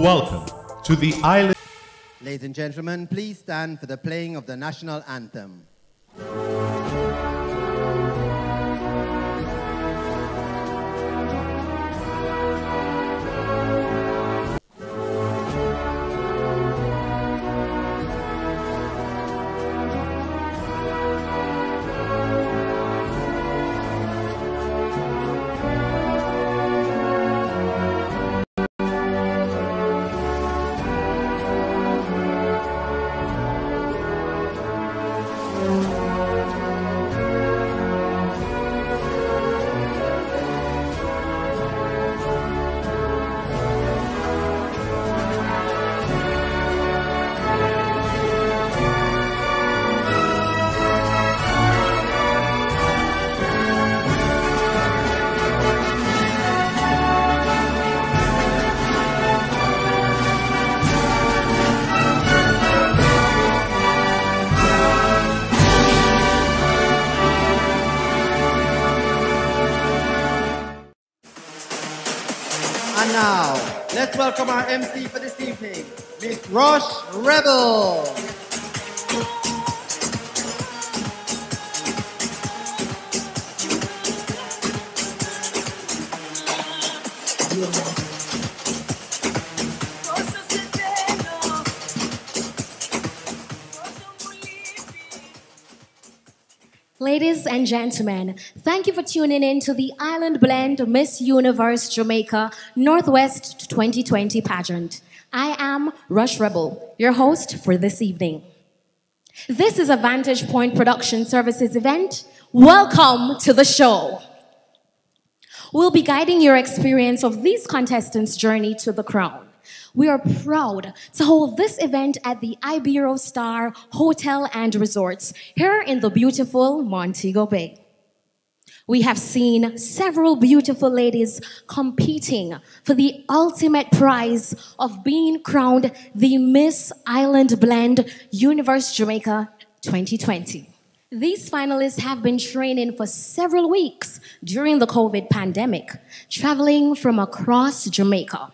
Welcome to the island. Ladies and gentlemen, please stand for the playing of the national anthem. Welcome our MC for this evening, Miss Rush Rebel. And gentlemen, thank you for tuning in to the Island Blend Miss Universe Jamaica Northwest 2020 pageant. I am Rush Rebel, your host for this evening. This is a Vantage Point Production Services event. Welcome to the show. We'll be guiding your experience of these contestants' journey to the crown. We are proud to hold this event at the Iberostar Hotel and Resorts here in the beautiful Montego Bay. We have seen several beautiful ladies competing for the ultimate prize of being crowned the Miss Island Blend Universe Jamaica 2020. These finalists have been training for several weeks during the COVID pandemic, traveling from across Jamaica.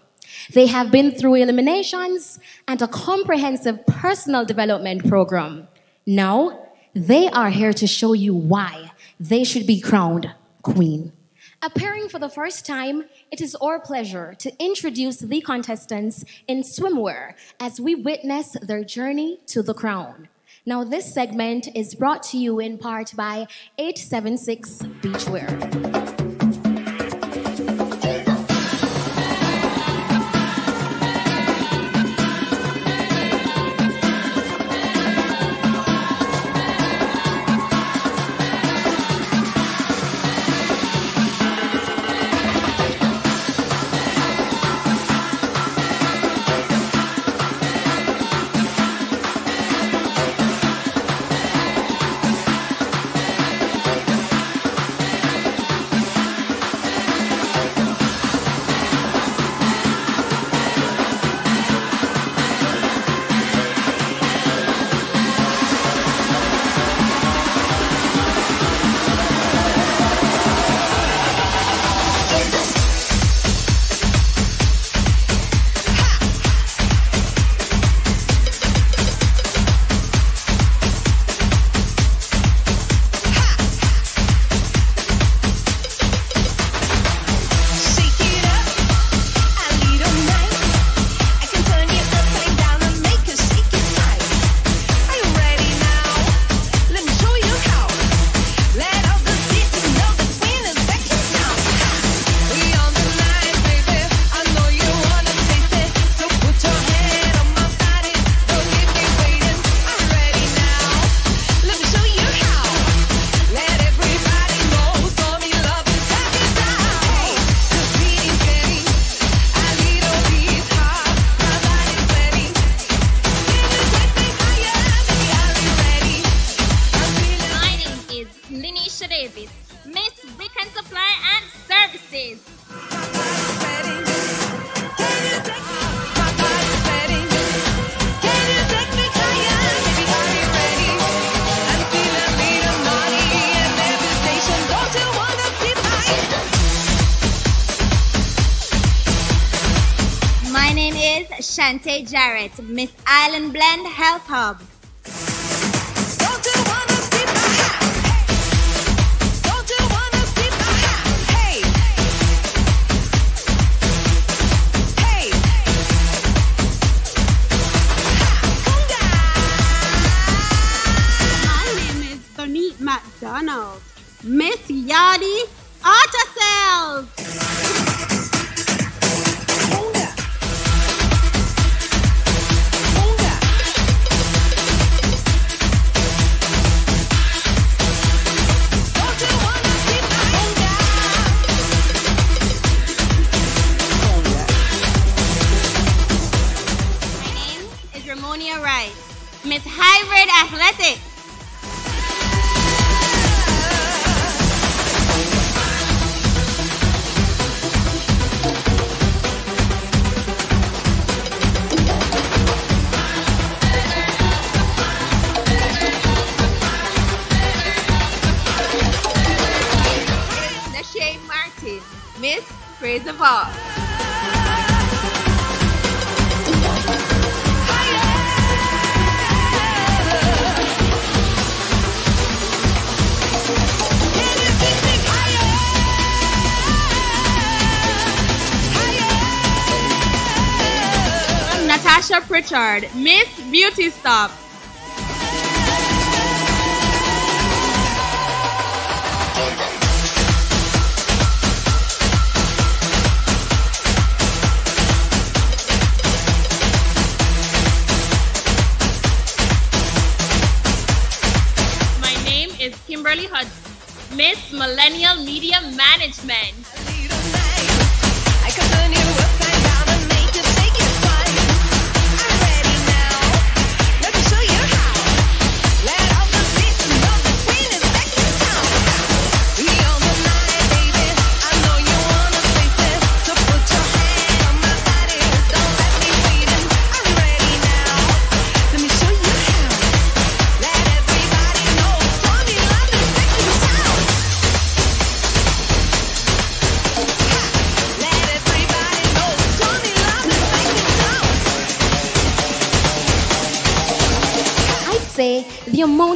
They have been through eliminations and a comprehensive personal development program. Now, they are here to show you why they should be crowned queen. Appearing for the first time, it is our pleasure to introduce the contestants in swimwear as we witness their journey to the crown. Now, this segment is brought to you in part by 876 Beachwear. Jarrett, Miss Island Blend Health Hub. Pritchard, Miss Beauty Stop. My name is Kimberly Hudson, Miss Millennial Media Management.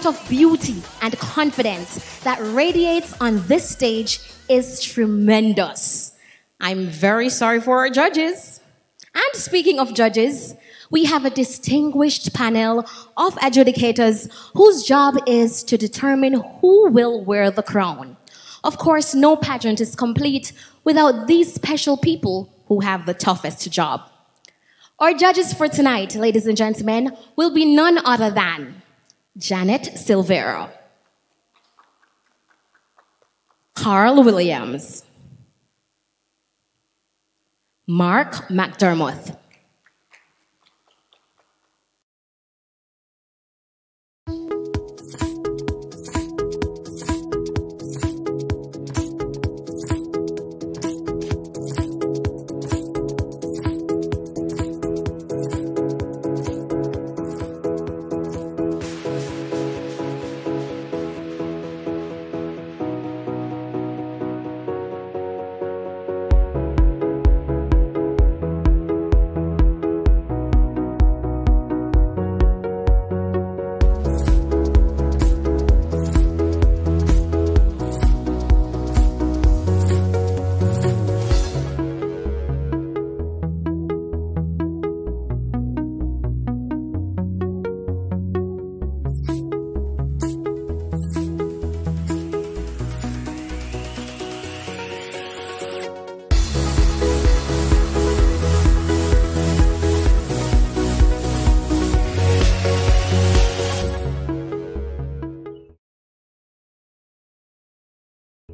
Amount of beauty and confidence that radiates on this stage is tremendous. I'm very sorry for our judges. And speaking of judges, we have a distinguished panel of adjudicators whose job is to determine who will wear the crown. Of course, no pageant is complete without these special people who have the toughest job. Our judges for tonight, ladies and gentlemen, will be none other than Janet Silvera, Carl Williams, Mark McDermott,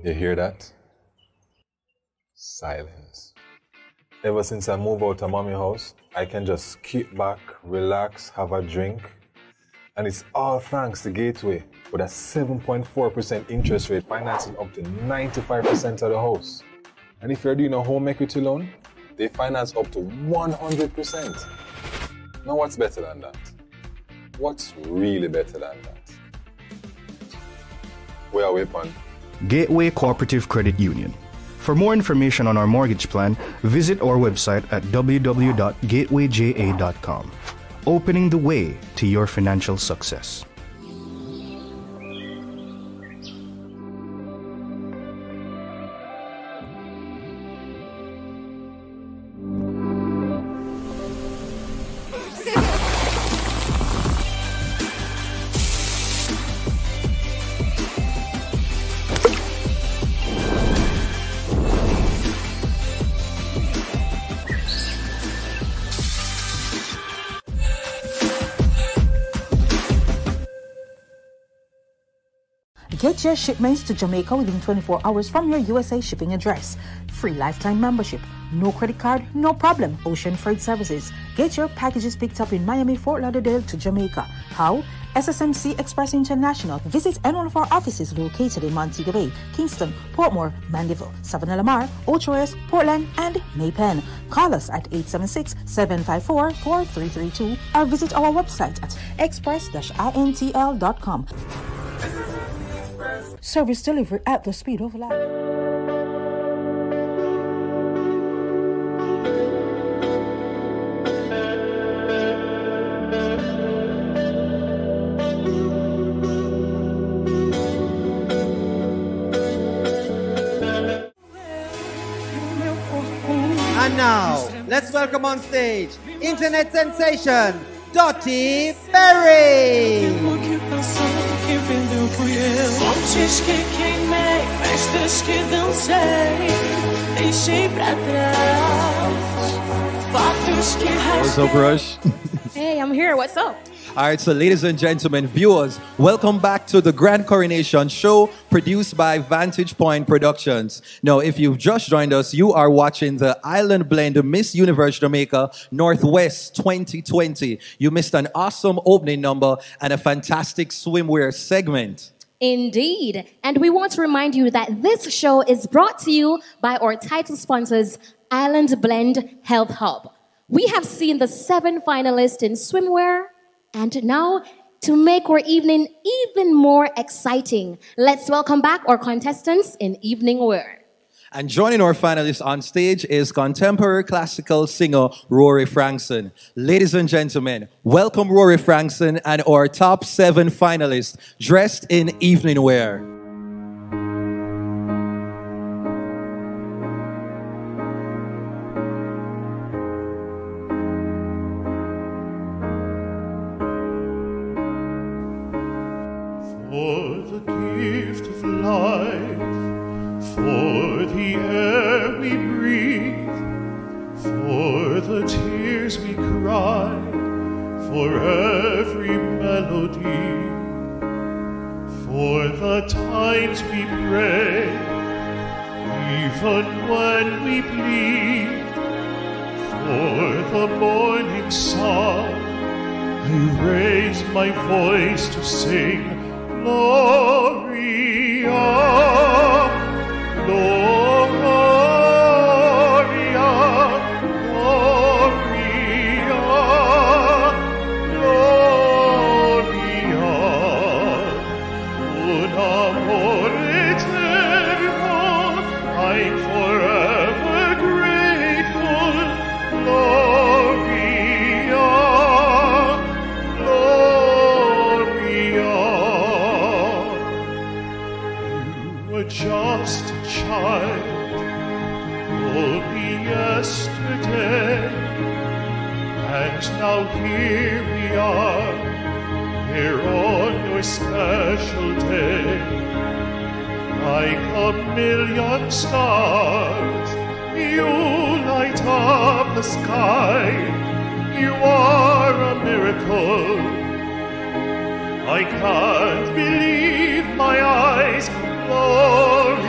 You hear that? Silence. Ever since I moved out of mommy house, I can just kick back, relax, have a drink. And it's all thanks to Gateway with a 7.4% interest rate financing up to 95% of the house. And if you're doing a home equity loan, they finance up to 100%. Now what's better than that? What's really better than that? Where are we, Pan? Gateway Cooperative Credit Union, For more information on our mortgage plan, visit our website at www.gatewayja.com. Opening the way to your financial success. Get your shipments to Jamaica within 24 hours from your USA shipping address. Free lifetime membership. No credit card, no problem. Ocean Freight Services. Get your packages picked up in Miami, Fort Lauderdale to Jamaica. How? SSMC Express International. Visit any one of our offices located in Montego Bay, Kingston, Portmore, Mandeville, Savanna-la-Mar, Ocho Rios, Portland, and Maypen. Call us at 876-754-4332 or visit our website at express-intl.com. Service delivery at the speed of light. And now, let's welcome on stage internet sensation, Dutty Berry. Que vendeu fui que queimei, festas que dancei Deixei pra trás Fatos que What's up, Rush? Hey, I'm here. What's up? All right, so ladies and gentlemen, viewers, welcome back to the Grand Coronation Show produced by Vantage Point Productions. Now, if you've just joined us, you are watching the Island Blend Miss Universe Jamaica Northwest 2020. You missed an awesome opening number and a fantastic swimwear segment. Indeed. And we want to remind you that this show is brought to you by our title sponsors, Island Blend Health Hub. We have seen the seven finalists in swimwear, and now to make our evening even more exciting, let's welcome back our contestants in evening wear. And joining our finalists on stage is contemporary classical singer Rory Frankson. Ladies and gentlemen, welcome Rory Frankson and our top seven finalists dressed in evening wear. Light up the sky. You are a miracle. I can't believe my eyes. Gloria,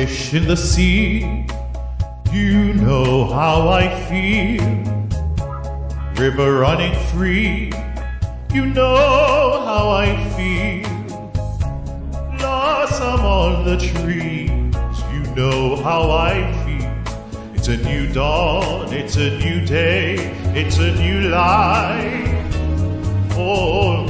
Fish in the sea, you know how I feel. River running free, you know how I feel. Blossom on the trees, you know how I feel. It's a new dawn, it's a new day, it's a new life for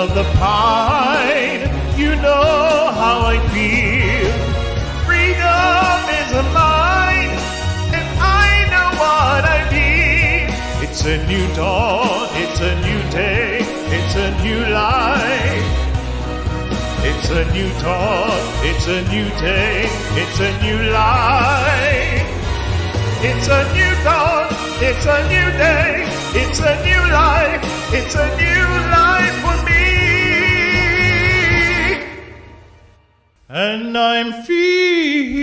of the pine, you know how I feel. Freedom is mine, and I know what I mean. It's a new dawn, it's a new day, it's a new life. It's a new dawn, it's a new day, it's a new life. It's a new dawn, it's a new day, it's a new life, it's a new life And I'm feeling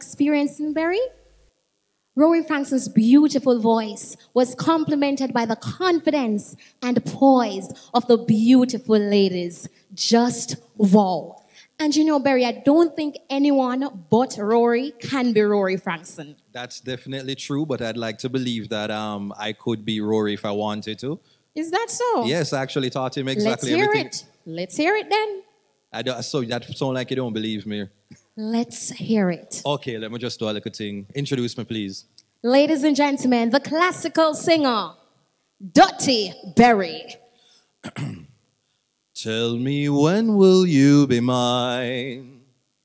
experience in Berry. Rory Frankson's beautiful voice was complemented by the confidence and poise of the beautiful ladies. Just wow. And you know, Berry, I don't think anyone but Rory can be Rory Frankson. That's definitely true, but I'd like to believe that um, I could be Rory if I wanted to. Is that so? Yes, I actually taught him Let's exactly hear everything. it. Let's hear it then. I don't, so that sound like you don't believe me. Let's hear it. Okay, let me just do a little thing. Introduce me, please. Ladies and gentlemen, the classical singer, Dutty Berry. Tell me when will you be mine?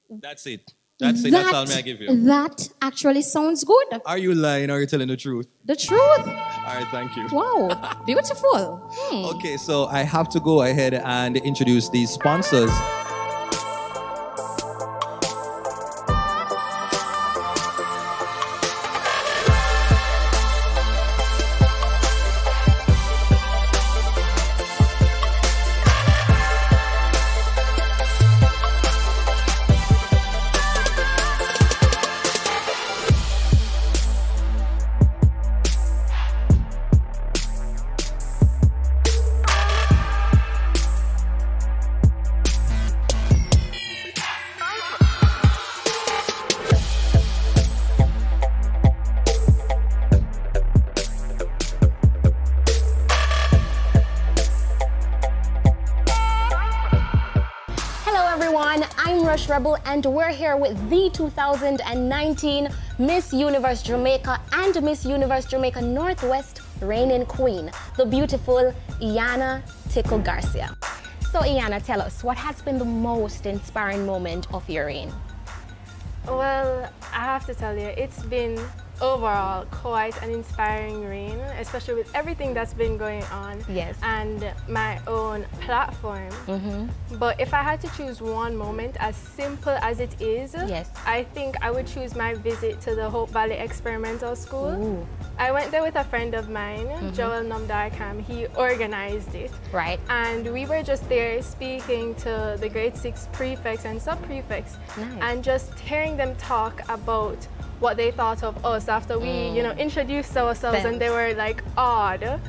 That's it. That's it. That's all me I give you. That actually sounds good. Are you lying or are you telling the truth? The truth. All right, thank you. Wow, beautiful. Hmm. Okay, so I have to go ahead and introduce these sponsors. We're here with the 2019 Miss Universe Jamaica and Miss Universe Jamaica Northwest reigning queen, the beautiful Iana Tickle Garcia. So, Iana, tell us, what has been the most inspiring moment of your reign? Well, I have to tell you, it's been overall quite an inspiring reign, especially with everything that's been going on. Yes. And my own platform. Mm-hmm. But if I had to choose one moment, as simple as it is, yes. I think I would choose my visit to the Hope Valley Experimental School. Ooh. I went there with a friend of mine, Mhm. Joel Nomdarkam. He organized it. Right. And we were just there speaking to the grade six prefects and sub prefects Nice. and just hearing them talk about what they thought of us after we, you know, Mm. introduced ourselves Sense. and they were like awed.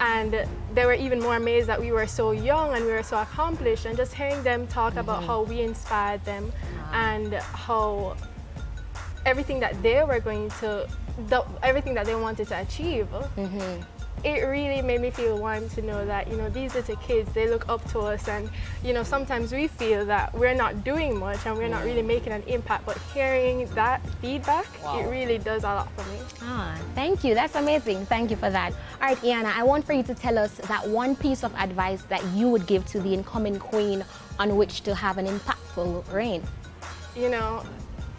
And they were even more amazed that we were so young and we were so accomplished and just hearing them talk about Mhm. how we inspired them and how everything that they were going to, the, everything that they wanted to achieve. Mm-hmm. It really made me feel warm to know that, you know, these little kids, they look up to us and, you know, sometimes we feel that we're not doing much and we're not really making an impact, but hearing that feedback, Wow. it really does a lot for me. Ah, thank you. That's amazing. Thank you for that. All right, Iana, I want for you to tell us that one piece of advice that you would give to the incoming queen on which to have an impactful reign. You know,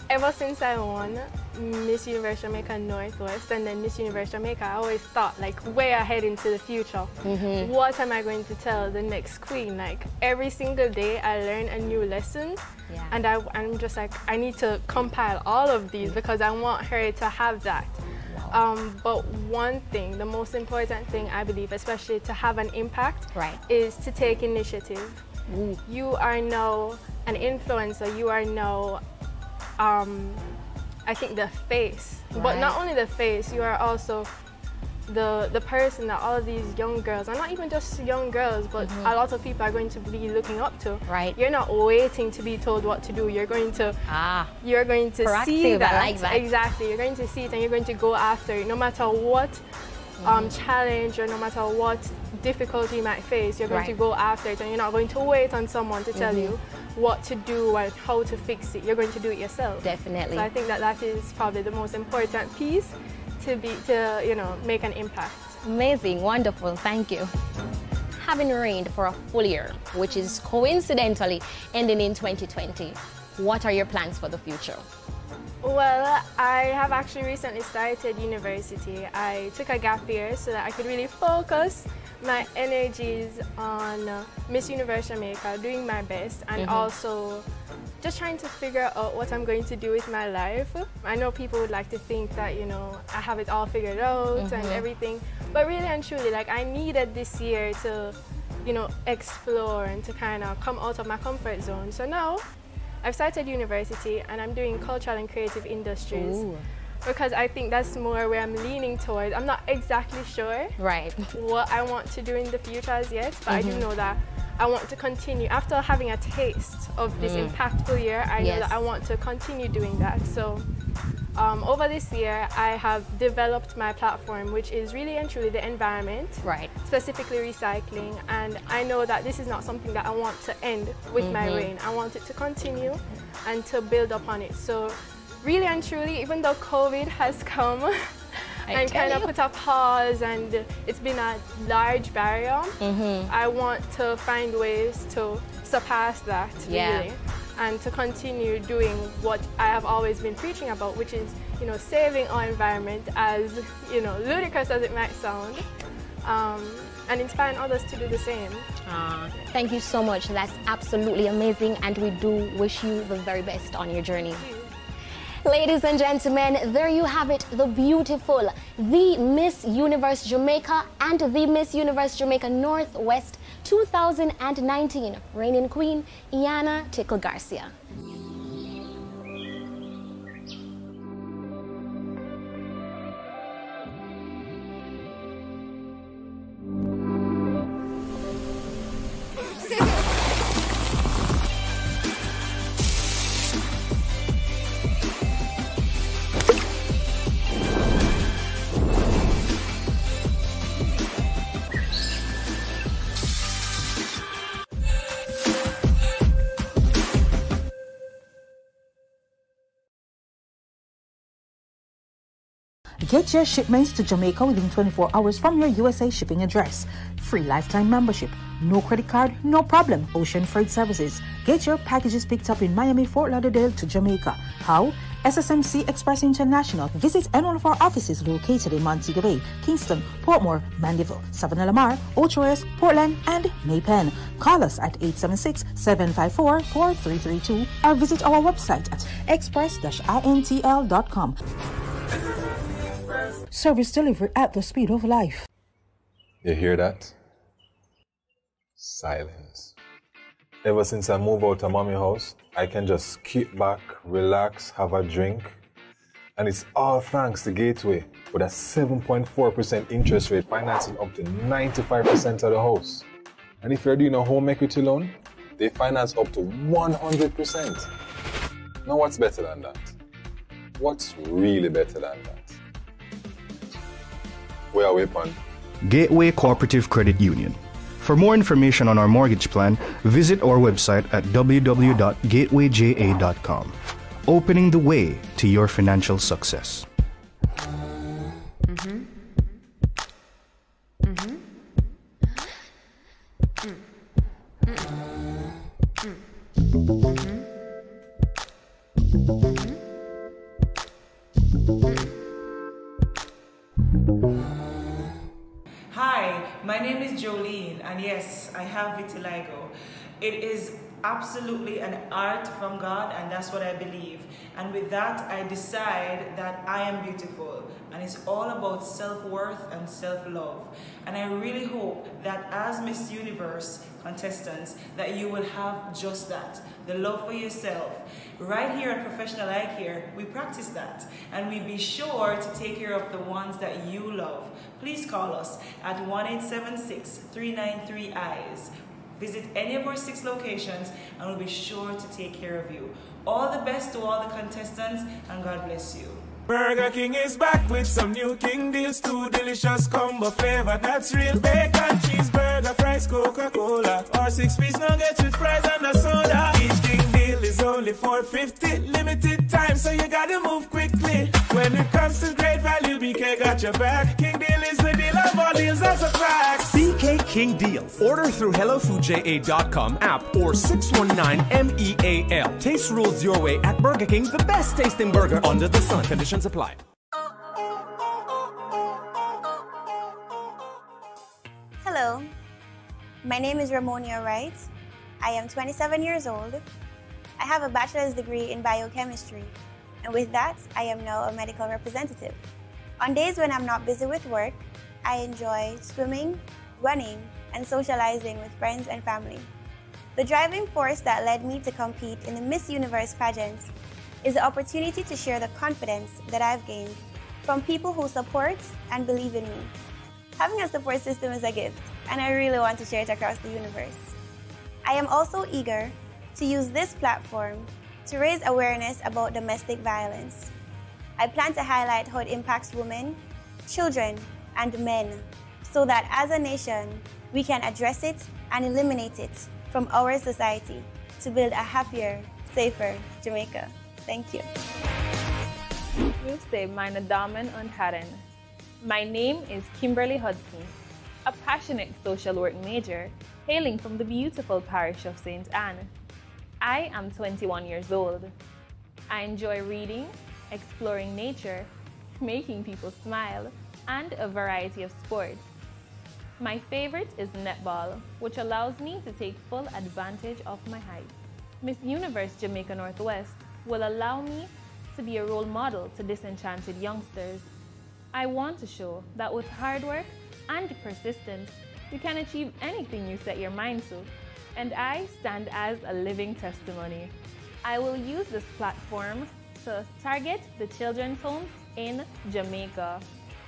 ever since I won Miss Universe Jamaica Northwest and then Miss Universe Jamaica, I always thought like way ahead into the future. Mhm. What am I going to tell the next queen? Like every single day I learn a new lesson. Yeah. And I, I'm just like, I need to compile all of these because I want her to have that. Um, but one thing, the most important thing I believe, especially to have an impact, Right. is to take initiative. You are now an influencer. You are now, um, I think, the face. But not only the face, you are also the the person that all of these young girls, and not even just young girls, but Mhm. a lot of people are going to be looking up to. Right. You're not waiting to be told what to do. You're going to ah. you're going to see Proactive, I that. like that. Exactly. You're going to see it and you're going to go after it. No matter what um, Mm-hmm. challenge or no matter what difficulty you might face, you're going Right. to go after it and you're not going to wait on someone to tell you what to do and how to fix it. You're going to do it yourself. Definitely. So I think that that is probably the most important piece to be to you know make an impact. Amazing, wonderful, thank you. Having reigned for a full year, which is coincidentally ending in 2020, what are your plans for the future? Well, I have actually recently started university. I took a gap year so that I could really focus my energies on uh, Miss Universe Jamaica, doing my best, and Mhm. also just trying to figure out what I'm going to do with my life. I know people would like to think that, you know, I have it all figured out and Mhm. everything, but really and truly, like, I needed this year to, you know, explore and to kind of come out of my comfort zone. So now, I've started university and I'm doing cultural and creative industries Ooh. because I think that's more where I'm leaning towards. I'm not exactly sure Right. what I want to do in the future as yet, but I do Mhm. know that I want to continue. After having a taste of this Mm. impactful year, I know that I want to continue doing that. So um, over this year, I have developed my platform, which is really and truly the environment, Right. specifically recycling. And I know that this is not something that I want to end with my Mhm. reign. I want it to continue and to build upon it. So really and truly, even though COVID has come I and tell kind of put a pause and it's been a large barrier, Mhm. I want to find ways to surpass that Yeah. really and to continue doing what I have always been preaching about, which is, you know, saving our environment as, you know, ludicrous as it might sound, um, and inspiring others to do the same. Thank you so much. That's absolutely amazing, and we do wish you the very best on your journey. Ladies and gentlemen, there you have it, the beautiful, the Miss Universe Jamaica and the Miss Universe Jamaica Northwest 2019 reigning queen, Iana Tickle Garcia. Get your shipments to Jamaica within 24 hours from your USA shipping address. Free lifetime membership. No credit card, no problem. Ocean Freight Services. Get your packages picked up in Miami, Fort Lauderdale to Jamaica. How? SSMC Express International. Visit any one of our offices located in Montego Bay, Kingston, Portmore, Mandeville, Savanna-la-Mar, Ocho Portland, and Maypen. Call us at 876-754-4332 or visit our website at express-intl.com. Service delivery at the speed of life. You hear that? Silence. Ever since I moved out of mommy house, I can just kick back, relax, have a drink. And it's all thanks to Gateway with a 7.4% interest rate financing up to 95% of the house. And if you're doing a home equity loan, they finance up to 100%. Now what's better than that? What's really better than that? Where are we, Pan? Gateway Cooperative Credit Union. For more information on our mortgage plan, visit our website at www.gatewayja.com. Opening the way to your financial success. Mm-hmm. Mm-hmm. Hi, my name is Jolene, and yes, I have vitiligo. It is absolutely an art from God, and that's what I believe. And with that, I decide that I am beautiful, and it's all about self worth and self love. And I really hope that as Miss Universe contestants, that you will have just that the love for yourself. Right here at Professional Eye Care, we practice that, and we be sure to take care of the ones that you love. Please call us at 1 393 eyes Visit any of our six locations and we'll be sure to take care of you. All the best to all the contestants and God bless you. Burger King is back with some new King deals, two delicious combo flavor. That's real bacon, cheeseburger, fries, Coca-Cola, or six piece nuggets with fries and a soda. Each King deal is only 450, limited time, so you gotta move quickly. When it comes to great value, BK got your back. King deal is the deal of all deals, that's a fact. BK King Deals. Order through HelloFoodJA.com app or 619-MEAL. Taste rules your way at Burger King, the best tasting burger under the sun. Conditions apply. My name is Ramonia Wright. I am 27 years old. I have a bachelor's degree in biochemistry, and with that, I am now a medical representative. On days when I'm not busy with work, I enjoy swimming, running, and socializing with friends and family. The driving force that led me to compete in the Miss Universe pageant is the opportunity to share the confidence that I've gained from people who support and believe in me. Having a support system is a gift, and I really want to share it across the universe. I am also eager to use this platform to raise awareness about domestic violence. I plan to highlight how it impacts women, children, and men so that as a nation, we can address it and eliminate it from our society to build a happier, safer Jamaica. Thank you. Meine Damen und Herren. My name is Kimberly Hudson, a passionate social work major hailing from the beautiful parish of St. Ann. I am 21 years old. I enjoy reading, exploring nature, making people smile, and a variety of sports. My favorite is netball, which allows me to take full advantage of my height. Miss Universe Jamaica Northwest will allow me to be a role model to disenchanted youngsters. I want to show that with hard work and persistence, you can achieve anything you set your mind to. And I stand as a living testimony. I will use this platform to target the children's homes in Jamaica.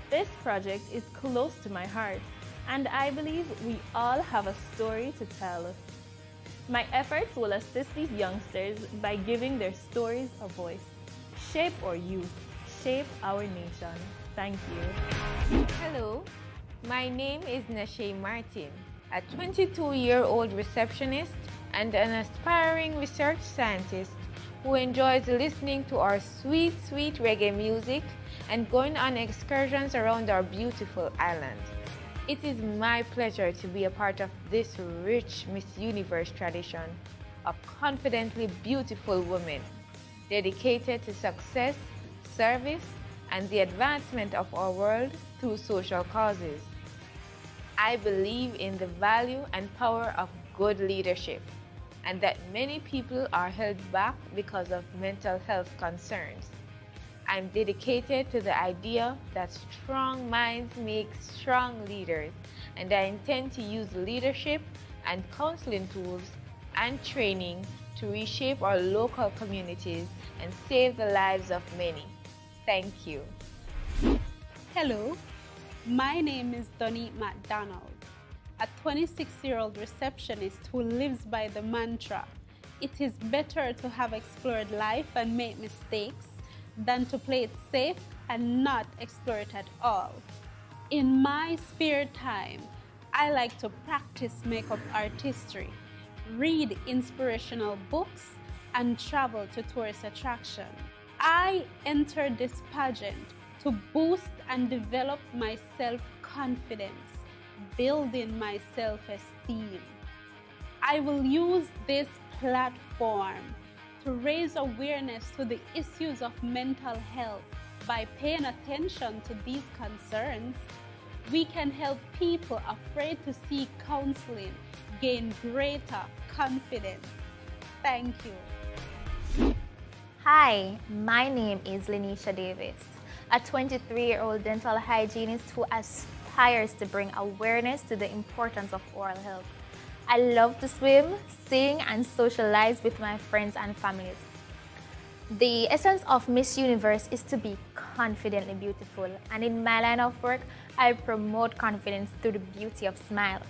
This project is close to my heart and I believe we all have a story to tell. My efforts will assist these youngsters by giving their stories a voice. Shape our youth, shape our nation. Thank you. Hello, my name is Nashe Martin, a 22 year old receptionist and an aspiring research scientist who enjoys listening to our sweet, sweet reggae music and going on excursions around our beautiful island. It is my pleasure to be a part of this rich Miss Universe tradition of confidently beautiful women dedicated to success, service, and the advancement of our world through social causes. I believe in the value and power of good leadership and that many people are held back because of mental health concerns. I'm dedicated to the idea that strong minds make strong leaders, and I intend to use leadership and counseling tools and training to reshape our local communities and save the lives of many. Thank you. Hello, my name is Donnie McDonald, a 26 year old receptionist who lives by the mantra it is better to have explored life and made mistakes than to play it safe and not explore it at all. In my spare time, I like to practice makeup artistry, read inspirational books, and travel to tourist attractions. I entered this pageant to boost and develop my self confidence, building my self esteem. I will use this platform to raise awareness to the issues of mental health by paying attention to these concerns. We can help people afraid to seek counseling gain greater confidence. Thank you. Hi, my name is Lenisha Davis, a 23 year old dental hygienist who aspires to bring awareness to the importance of oral health. I love to swim, sing, and socialize with my friends and families. The essence of Miss Universe is to be confidently beautiful, and in my line of work, I promote confidence through the beauty of smile.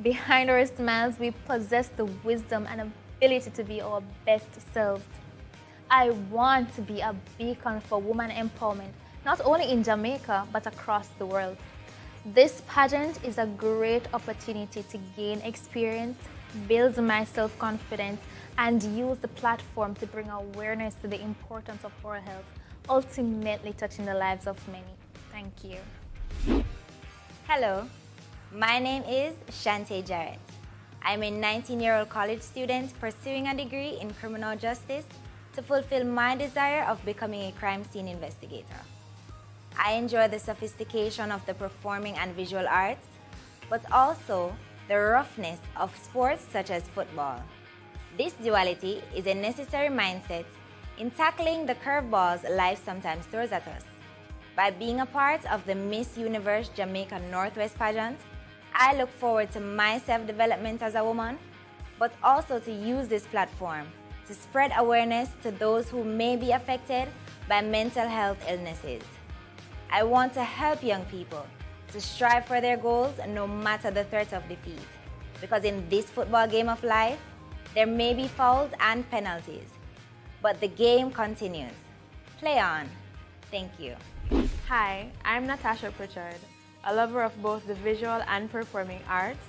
Behind our smiles, we possess the wisdom and ability to be our best selves. I want to be a beacon for woman empowerment, not only in Jamaica, but across the world. This pageant is a great opportunity to gain experience, build my self confidence, and use the platform to bring awareness to the importance of oral health, ultimately touching the lives of many. Thank you. Hello, my name is Shante Jarrett. I'm a 19 year old college student pursuing a degree in criminal justice to fulfill my desire of becoming a crime scene investigator. I enjoy the sophistication of the performing and visual arts, but also the roughness of sports such as football. This duality is a necessary mindset in tackling the curveballs life sometimes throws at us. By being a part of the Miss Universe Jamaica Northwest pageant, I look forward to my self development as a woman, but also to use this platform to spread awareness to those who may be affected by mental health illnesses. I want to help young people to strive for their goals no matter the threat of defeat. Because in this football game of life, there may be fouls and penalties, but the game continues. Play on. Thank you. Hi, I'm Natasha Pritchard, a lover of both the visual and performing arts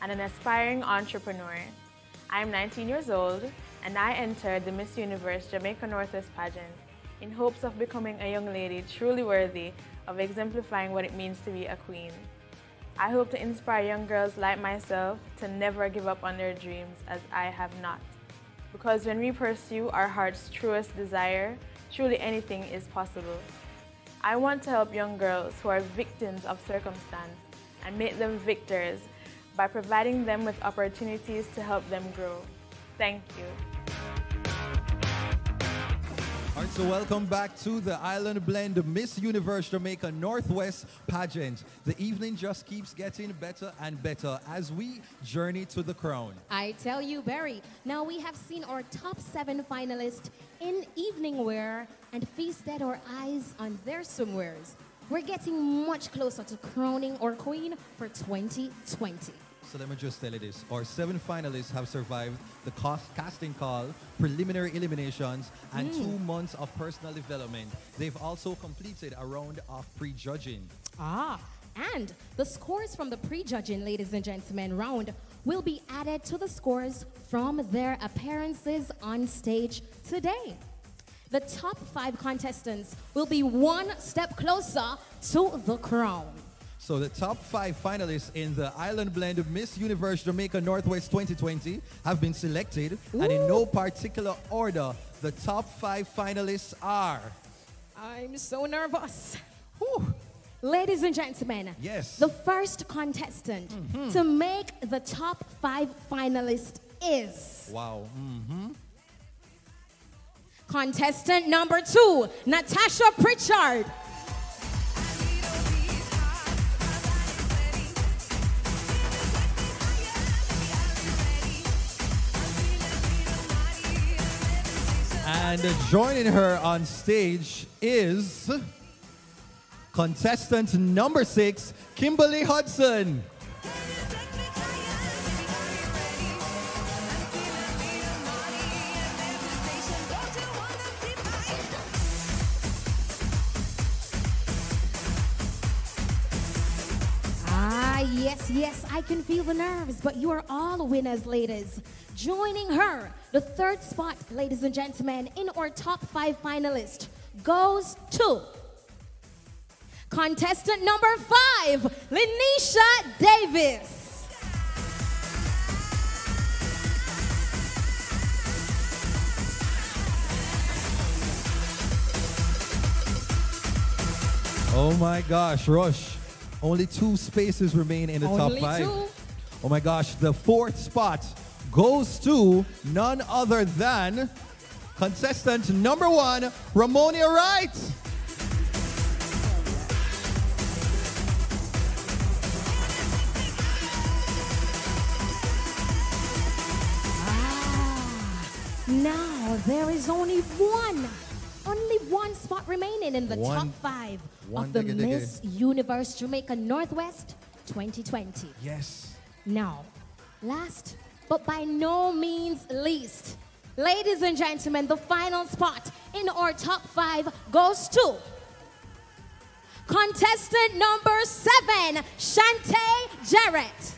and an aspiring entrepreneur. I'm 19 years old and I entered the Miss Universe Jamaica Northwest pageant in hopes of becoming a young lady truly worthy of exemplifying what it means to be a queen. I hope to inspire young girls like myself to never give up on their dreams as I have not. Because when we pursue our heart's truest desire, truly anything is possible. I want to help young girls who are victims of circumstance and make them victors by providing them with opportunities to help them grow. Thank you. All right, so welcome back to the Island Blend Miss Universe Jamaica Northwest pageant. The evening just keeps getting better and better as we journey to the crown. I tell you, Berry, now we have seen our top seven finalists in evening wear and feasted our eyes on their swimwears. We're getting much closer to crowning our queen for 2020. So let me just tell you this. Our seven finalists have survived the cost casting call, preliminary eliminations, and Mm. two months of personal development. They've also completed a round of pre-judging. Ah, and the scores from the prejudging, ladies and gentlemen, round will be added to the scores from their appearances on stage today. The top five contestants will be one step closer to the crown. So the top five finalists in the Island Blend of Miss Universe Jamaica Northwest 2020 have been selected, and in no particular order, the top five finalists are. I'm so nervous. Whew. Ladies and gentlemen, Yes. the first contestant Mhm. to make the top five finalists is Wow. Mm -hmm. contestant number two, Natasha Pritchard. And joining her on stage is contestant number six, Kimberly Hudson. Ah, yes, yes, I can feel the nerves, but you are all winners, ladies. Joining her, the third spot, ladies and gentlemen, in our top five finalists goes to contestant number five, Lenisha Davis. Oh my gosh, Rush. Only two spaces remain in the Only top five. two. Oh my gosh, the fourth spot goes to none other than contestant number one, Ramonia Wright. Ah, now there is only one, only one spot remaining in the top five of the digga digga. Miss Universe Jamaica Northwest 2020. Yes. Now, last but by no means least, ladies and gentlemen, the final spot in our top five goes to contestant number seven, Shantae Jarrett.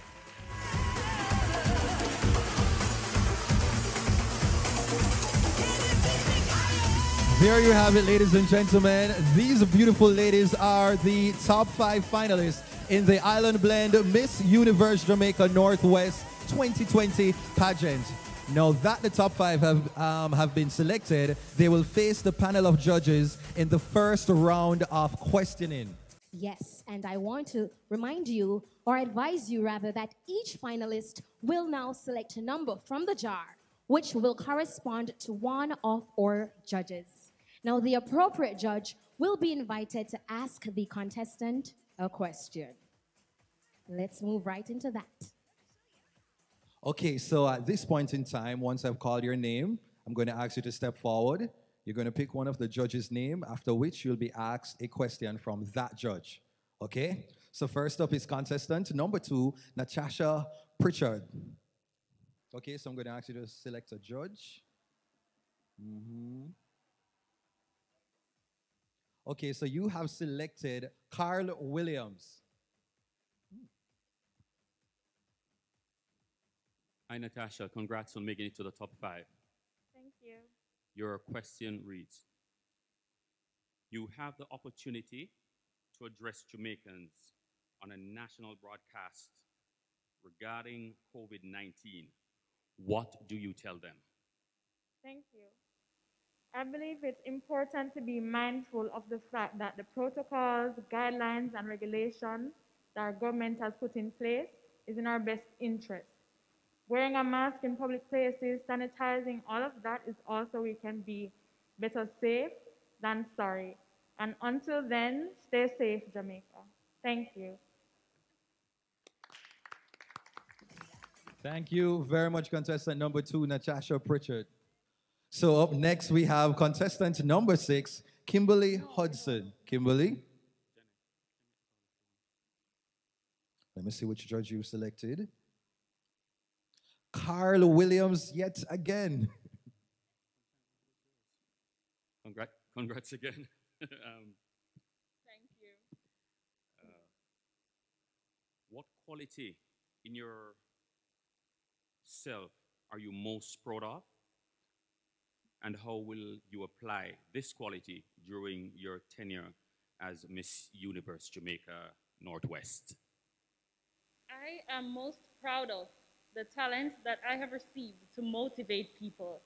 There you have it, ladies and gentlemen. These beautiful ladies are the top five finalists in the Island Blend Miss Universe Jamaica Northwest 2020 pageant. Now that the top five have, um, have been selected, they will face the panel of judges in the first round of questioning. Yes, and I want to remind you, or advise you rather, that each finalist will now select a number from the jar, which will correspond to one of our judges. Now, the appropriate judge will be invited to ask the contestant a question. Let's move right into that. Okay, so at this point in time, once I've called your name, I'm going to ask you to step forward. You're going to pick one of the judges' name, after which you'll be asked a question from that judge. Okay? So first up is contestant number two, Natasha Pritchard. Okay, so I'm going to ask you to select a judge. Mhm. Okay, so you have selected Carl Williams. Hi, Natasha. Congrats on making it to the top five. Thank you. Your question reads You have the opportunity to address Jamaicans on a national broadcast regarding COVID 19. What do you tell them? Thank you. I believe it's important to be mindful of the fact that the protocols, guidelines, and regulations that our government has put in place is in our best interest. Wearing a mask in public places, sanitizing, all of that is also we can be better safe than sorry. And until then, stay safe, Jamaica. Thank you. Thank you very much, contestant number two, Natasha Pritchard. So up next, we have contestant number six, Kimberly Hudson. Kimberly? Let me see which judge you selected. Carl Williams yet again. Congrats, congrats again. um, Thank you. uh, what quality in your self are you most proud of? And how will you apply this quality during your tenure as Miss Universe Jamaica Northwest? I am most proud of the talent that I have received to motivate people.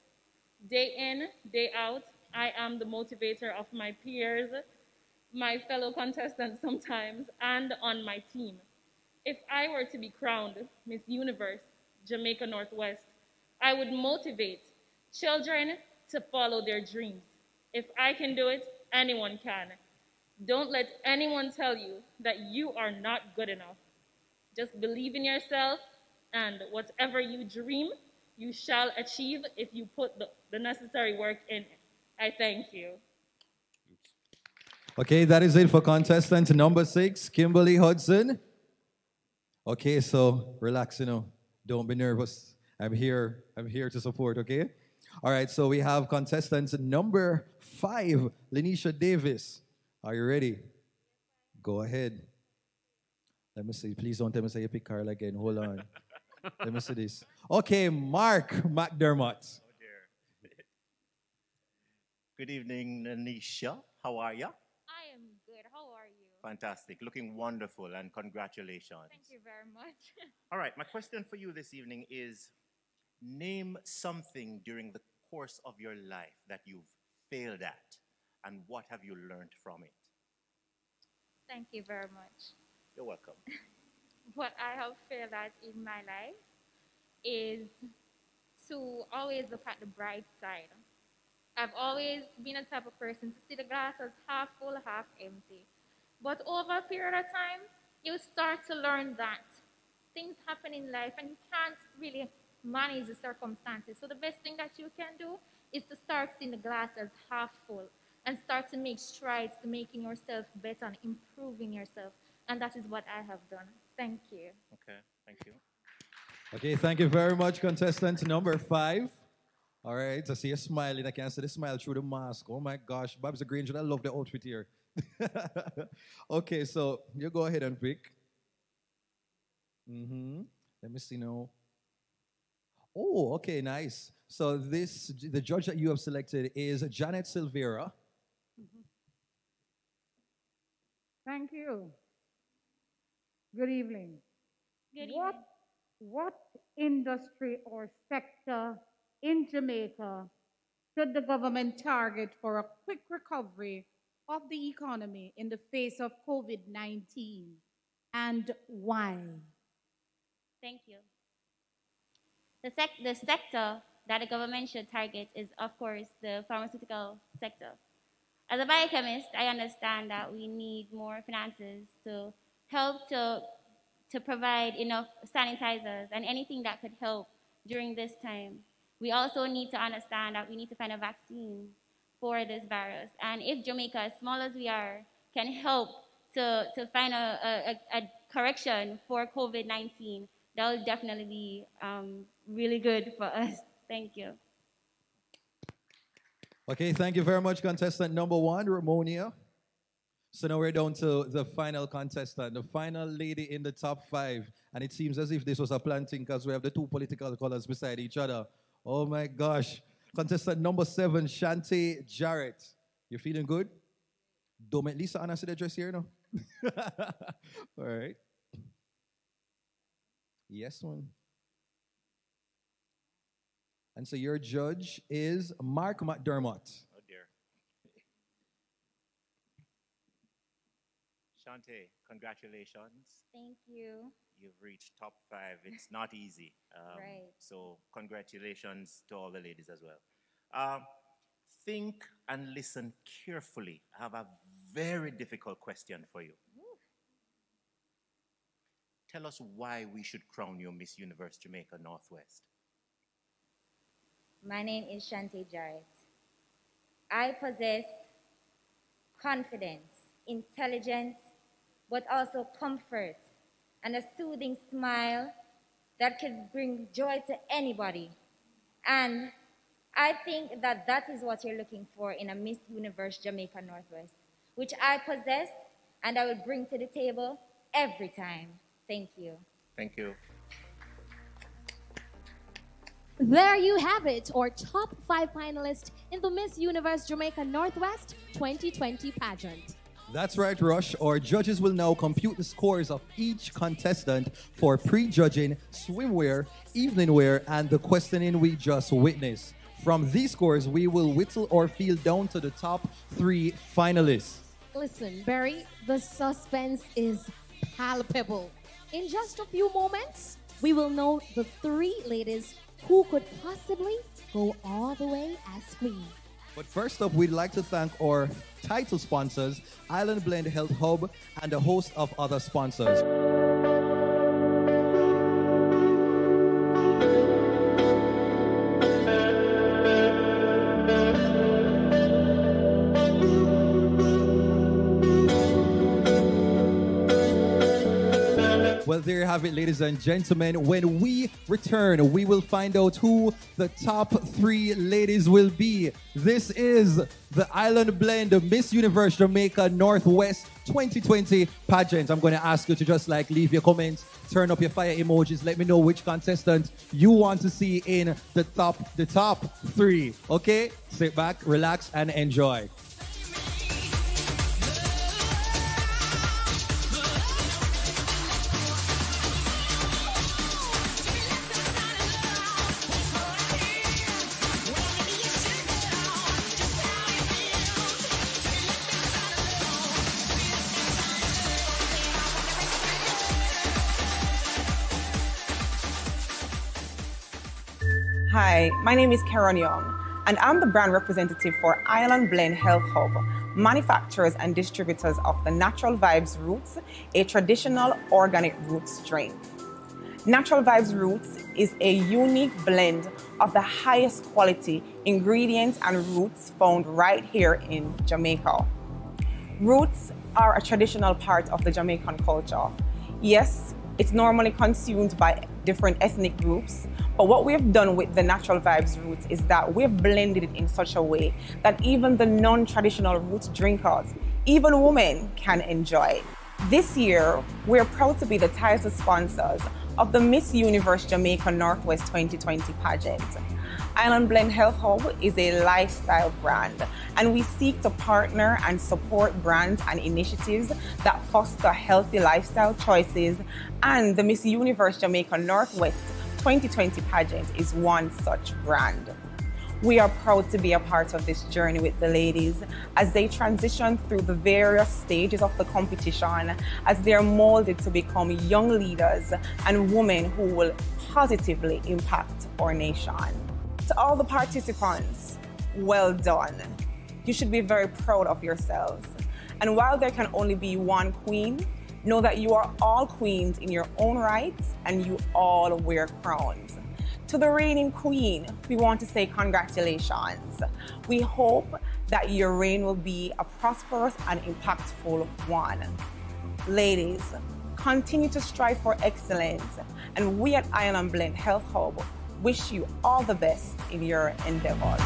Day in, day out, I am the motivator of my peers, my fellow contestants sometimes, and on my team. If I were to be crowned Miss Universe Jamaica Northwest, I would motivate children to follow their dreams. If I can do it, anyone can. Don't let anyone tell you that you are not good enough. Just believe in yourself, and whatever you dream, you shall achieve if you put the, the necessary work in. I thank you. Okay, that is it for contestant number six, Kimberly Hudson. Okay, so relax, you know. Don't be nervous. I'm here. I'm here to support, okay? All right, so we have contestant number five, Lenisha Davis. Are you ready? Go ahead. Let me see. Please don't tell me say you pick Carl again. Hold on. Let me see this. Okay, Mark McDermott. Good evening, Anisha. How are you? I am good. How are you? Fantastic. Looking wonderful, and congratulations. Thank you very much. All right, my question for you this evening is name something during the course of your life that you've failed at, and what have you learned from it? Thank you very much. You're welcome. What I have failed at in my life is to always look at the bright side. I've always been a type of person to see the glass as half full, half empty. But over a period of time, you start to learn that things happen in life and you can't really manage the circumstances. So the best thing that you can do is to start seeing the glass as half full and start to make strides to making yourself better and improving yourself. And that is what I have done. Thank you. Okay, thank you. Okay, thank you very much, contestant number five. All right, I see you smiling. I can see the smile through the mask. Oh my gosh, Bob's a Granger, I love the outfit here. okay, so you go ahead and pick. Mm-hmm. Let me see now. Oh, okay, nice. So this the judge that you have selected is Janet Silvera. Thank you. Good evening. Good what, what industry or sector in Jamaica should the government target for a quick recovery of the economy in the face of COVID 19 and why? Thank you. The, sec- the sector that the government should target is, of course, the pharmaceutical sector. As a biochemist, I understand that we need more finances to help to, to provide enough sanitizers and anything that could help during this time. We also need to understand that we need to find a vaccine for this virus. And if Jamaica, as small as we are, can help to, to find a, a, a correction for COVID 19, that will definitely be um, really good for us. Thank you. Okay, thank you very much, contestant number one, Ramonia. So now we're down to the final contestant, the final lady in the top five. And it seems as if this was a planting because we have the two political colors beside each other. Oh my gosh. Contestant number seven, Shantae Jarrett. You feeling good? Don't make Lisa Anna see the dress here, no? All right. Yes, one. And so your judge is Mark McDermott. Oh dear. Shante, congratulations. Thank you. You've reached top five. It's not easy. Um, Right. So, congratulations to all the ladies as well. Um, think and listen carefully. I have a very difficult question for you. Tell us why we should crown you Miss Universe Jamaica Northwest. My name is Shante Jarrett. I possess confidence, intelligence, but also comfort and a soothing smile that can bring joy to anybody. And I think that that is what you're looking for in a Miss Universe Jamaica Northwest, which I possess and I will bring to the table every time. Thank you. Thank you. There you have it, our top five finalists in the Miss Universe Jamaica Northwest 2020 pageant. That's right, Rush. Our judges will now compute the scores of each contestant for pre-judging, swimwear, evening wear, and the questioning we just witnessed. From these scores, we will whittle or field down to the top three finalists. Listen, Berry, the suspense is palpable. In just a few moments, we will know the three ladies who could possibly go all the way as queen. But first up, we'd like to thank our title sponsors, Island Blend Health Hub, and a host of other sponsors. There you have it, ladies and gentlemen. When we return, we will find out who the top three ladies will be. This is the Island Blend of Miss Universe Jamaica Northwest 2020 pageant. I'm going to ask you to just like leave your comments, turn up your fire emojis, let me know which contestant you want to see in the top the top three. Okay, sit back, relax, and enjoy. Hi, my name is Karen Young, and I'm the brand representative for Island Blend Health Hub, manufacturers and distributors of the Natural Vibes Roots, a traditional organic root drink. Natural Vibes Roots is a unique blend of the highest quality ingredients and roots found right here in Jamaica. Roots are a traditional part of the Jamaican culture. Yes, it's normally consumed by different ethnic groups, but what we've done with the Natural Vibes roots is that we've blended it in such a way that even the non-traditional roots drinkers, even women, can enjoy. This year, we're proud to be the title sponsors of the Miss Universe Jamaica Northwest 2020 pageant. Island Blend Health Hub is a lifestyle brand, and we seek to partner and support brands and initiatives that foster healthy lifestyle choices. And the Miss Universe Jamaica Northwest 2020 pageant is one such brand. We are proud to be a part of this journey with the ladies as they transition through the various stages of the competition, as they are molded to become young leaders and women who will positively impact our nation. To all the participants, well done. You should be very proud of yourselves. And while there can only be one queen, know that you are all queens in your own right and you all wear crowns. To the reigning queen, we want to say congratulations. We hope that your reign will be a prosperous and impactful one. Ladies, continue to strive for excellence, and we at Island Blend Health Hub wish you all the best in your endeavors.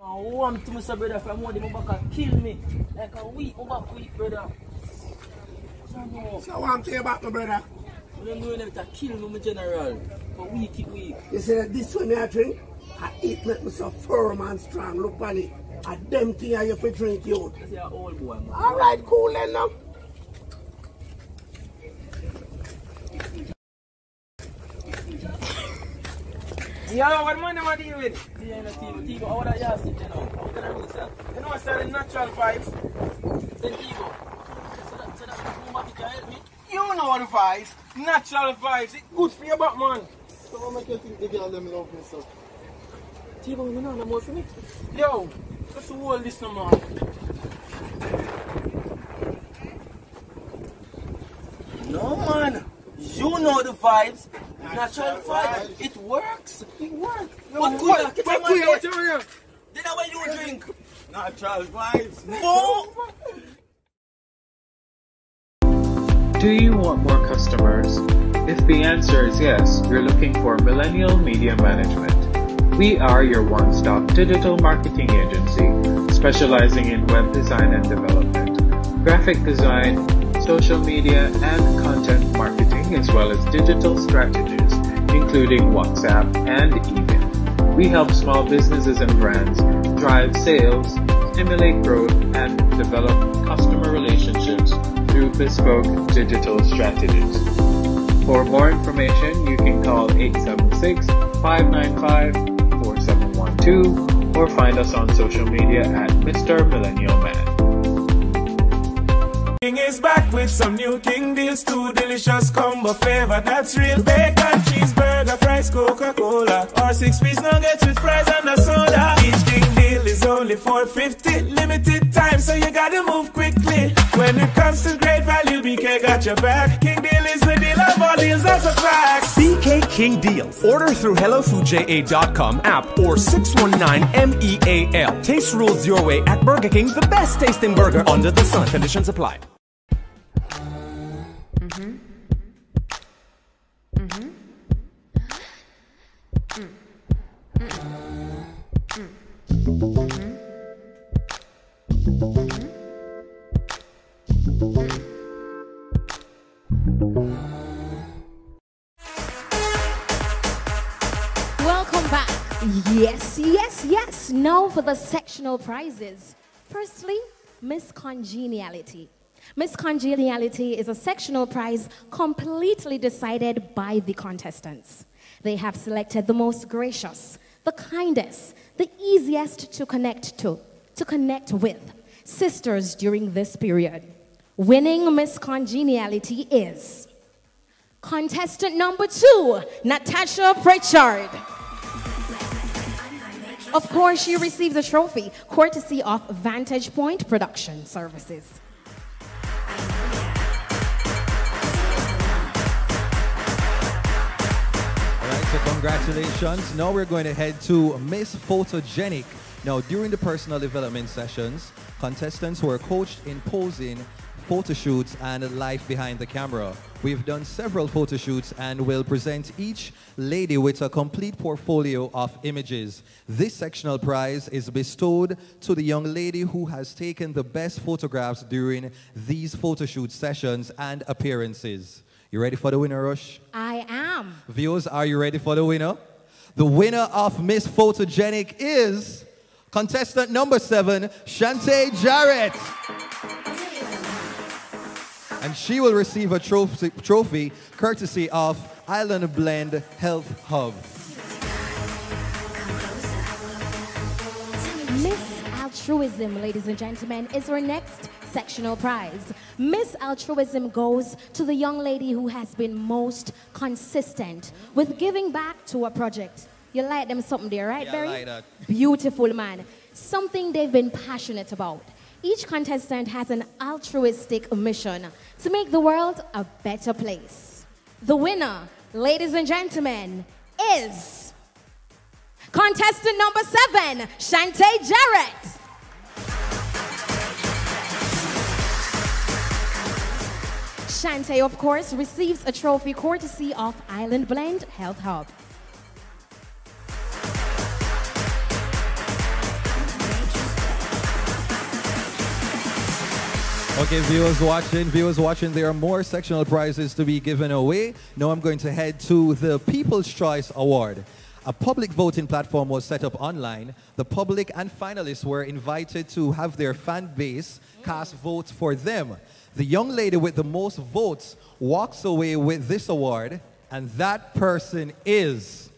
One to Mr. Brother from one of them kill me like a week over week, brother. So what I'm saying about my brother? You know them to kill me, my general. For week it week. You see that this one I drink, I eat make me so firm and strong. Look on it. A them thing I have to drink you. That's your old boy, man. All right, cool then now. Yeah, what money am I deal with? Yeah, the TV. TV, how would I ask it, you know? How can I do that? You know, I said the natural vibes. Then TV. So that, so that can help me. You know the vibes. Natural vibes. It's good for your back, man. So what make you think the girl them love me so? TV, you know the most of me. Yo, just hold this, no, man. No, man. You know the vibes. Natural vibes. It works. It works. What could what- Get what could you- get. what you- Then how you drink? Natural vibes. No. Do you want more customers? If the answer is yes, you're looking for Millennial Media Management. We are your one stop digital marketing agency specializing in web design and development, graphic design, social media, and content marketing, as well as digital strategies including WhatsApp and email. We help small businesses and brands drive sales, stimulate growth, and develop customer relationships through bespoke digital strategies. For more information, you can call 876 595 4712 or find us on social media at Mr. Millennial Man. King is back with some new King deals, two delicious combo flavor. That's real bacon, cheeseburger, fries, Coca-Cola, or six piece nuggets with fries and a soda. Each King deal is only 450, limited time, so you gotta move quickly. When it comes to great value, BK got your back. King deal is the deal of all deals, that's a fact. BK King Deals. Order through HelloFoodJA.com app or 619-MEAL. Taste rules your way at Burger King, the best tasting burger under the sun. Conditions apply. Mm-hmm. Mm-hmm. Welcome Yes, yes, yes. Now for the sectional prizes. Firstly, Miss Congeniality. Miss Congeniality is a sectional prize completely decided by the contestants. They have selected the most gracious, the kindest, the easiest to connect to, to connect with sisters during this period. Winning Miss Congeniality is contestant number two, Natasha Pritchard. Of course, you receives a trophy courtesy of Vantage Point Production Services. All right, so congratulations. Now we're going to head to Miss Photogenic. Now, during the personal development sessions, contestants were coached in posing, photo shoots, and life behind the camera. We've done several photo shoots and will present each lady with a complete portfolio of images. This sectional prize is bestowed to the young lady who has taken the best photographs during these photo shoot sessions and appearances. You ready for the winner, Rush? I am. Viewers, are you ready for the winner? The winner of Miss Photogenic is contestant number seven, Shantae Jarrett. And she will receive a trophy, trophy courtesy of Island Blend Health Hub. Miss Altruism, ladies and gentlemen, is our next sectional prize. Miss Altruism goes to the young lady who has been most consistent with giving back to a project. You like them something there, right, Yeah, I Berry? like that. Beautiful man. Something they've been passionate about. Each contestant has an altruistic mission to make the world a better place. The winner, ladies and gentlemen, is contestant number seven, Shantae Jarrett. Shantae, of course, receives a trophy courtesy of Island Blend Health Hub. Okay, viewers watching, viewers watching, there are more sectional prizes to be given away. Now I'm going to head to the People's Choice Award. A public voting platform was set up online. The public and finalists were invited to have their fan base cast votes for them. The young lady with the most votes walks away with this award, and that person is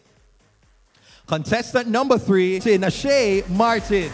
contestant number three, Nashay Martin.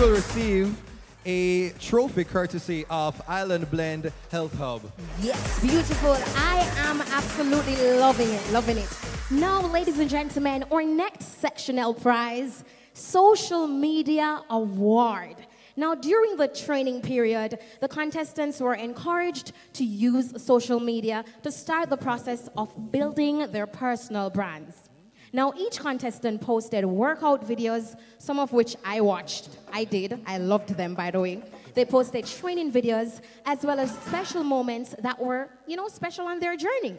She will receive a trophy courtesy of Island Blend Health Hub. Yes, beautiful. I am absolutely loving it, loving it. Now, ladies and gentlemen, our next sectional prize, Social Media Award. Now, during the training period, the contestants were encouraged to use social media to start the process of building their personal brands. Now, each contestant posted workout videos, some of which I watched. I did. I loved them, by the way. They posted training videos as well as special moments that were, you know, special on their journey.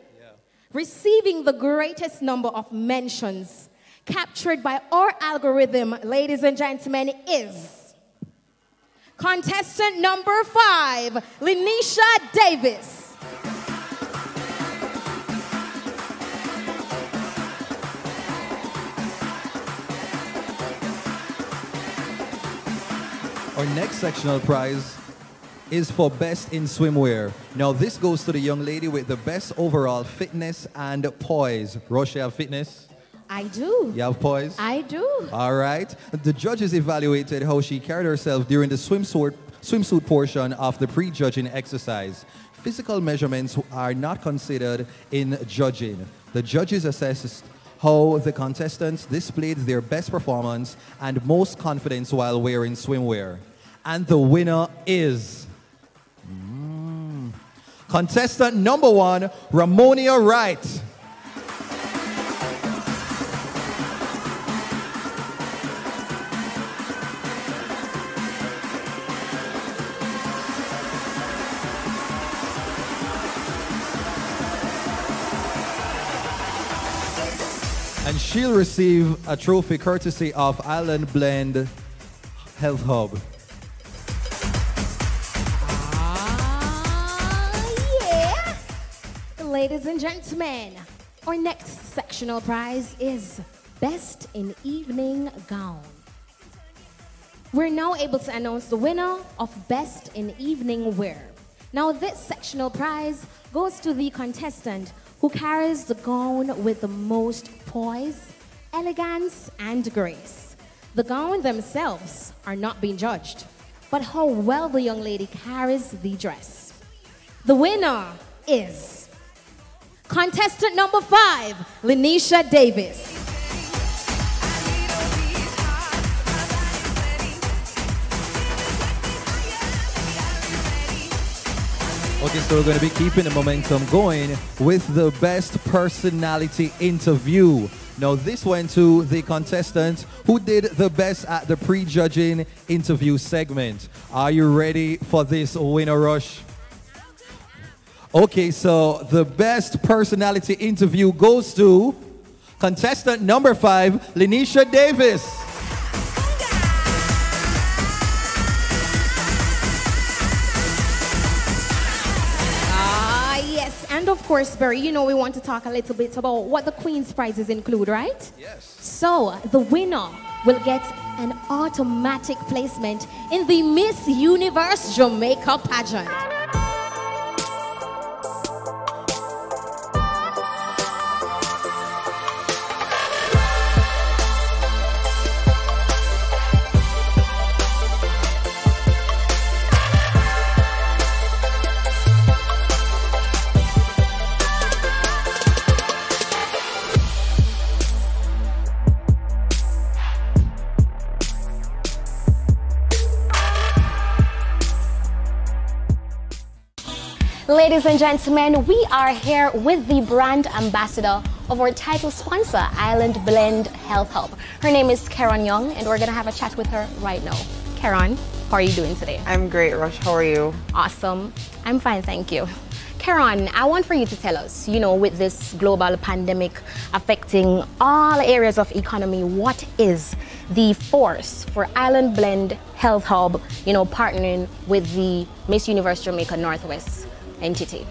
Receiving the greatest number of mentions captured by our algorithm, ladies and gentlemen, is contestant number five, Lenisha Davis. Our next sectional prize is for best in swimwear. Now, this goes to the young lady with the best overall fitness and poise. Rochelle Fitness, I do. you have poise? I do. All right. The judges evaluated how she carried herself during the swimsuit, swimsuit portion of the pre-judging exercise. Physical measurements are not considered in judging. The judges assessed how the contestants displayed their best performance and most confidence while wearing swimwear. And the winner is Mm. contestant number one, Ramonia Wright. And she'll receive a trophy courtesy of Island Blend Health Hub. Ladies and gentlemen, our next sectional prize is Best in Evening Gown. We're now able to announce the winner of Best in Evening Wear. Now, this sectional prize goes to the contestant who carries the gown with the most poise, elegance, and grace. The gown themselves are not being judged, but how well the young lady carries the dress. The winner is contestant number five, Lenisha Davis. Okay, so we're going to be keeping the momentum going with the best personality interview. Now, this went to the contestant who did the best at the pre-judging interview segment. Are you ready for this winner rush? Okay, so the best personality interview goes to contestant number five, Lenisha Davis. Ah, yes. And of course, Berry, you know we want to talk a little bit about what the Queen's prizes include, right? Yes. So, the winner will get an automatic placement in the Miss Universe Jamaica pageant. Ladies and gentlemen, we are here with the brand ambassador of our title sponsor, Island Blend Health Hub. Her name is Karen Young, and we're gonna have a chat with her right now. Karen, how are you doing today? I'm great, Rush. How are you? Awesome. I'm fine, thank you. Karen, I want for you to tell us, you know, with this global pandemic affecting all areas of economy, what is the force for Island Blend Health Hub, you know, partnering with the Miss Universe Jamaica Northwest entity?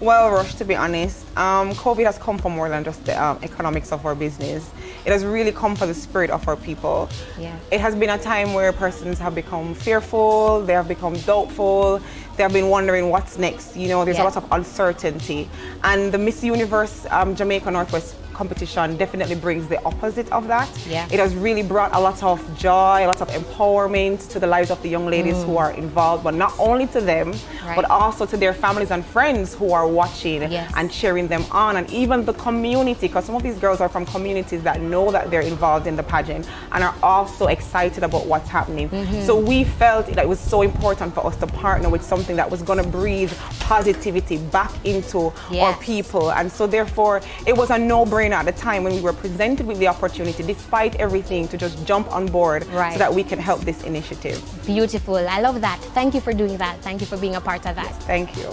Well, Rush, to be honest, um, COVID has come for more than just the um, economics of our business. It has really come for the spirit of our people. Yeah. It has been a time where persons have become fearful, they have become doubtful, they have been wondering what's next. You know, there's Yeah. a lot of uncertainty. And the Miss Universe um, Jamaica Northwest competition definitely brings the opposite of that. Yeah. It has really brought a lot of joy, a lot of empowerment to the lives of the young ladies Mm. who are involved, but not only to them, Right. but also to their families and friends who are watching Yes. and cheering them on, and even the community, because some of these girls are from communities that know that they're involved in the pageant and are also excited about what's happening. Mhm. So we felt that it was so important for us to partner with something that was going to breathe positivity back into our people, and so therefore it was a no-brainer at the time when we were presented with the opportunity, despite everything, to just jump on board Right. so that we can help this initiative. Beautiful. I love that. Thank you for doing that. Thank you for being a part of that. Thank you.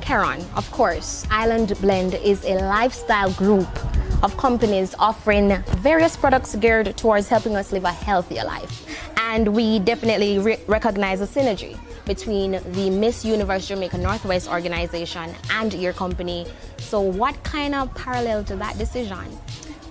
Karen, of course, Island Blend is a lifestyle group of companies offering various products geared towards helping us live a healthier life. And we definitely re- recognize a synergy between the Miss Universe Jamaica Northwest organization and your company. So, what kind of parallel to that decision?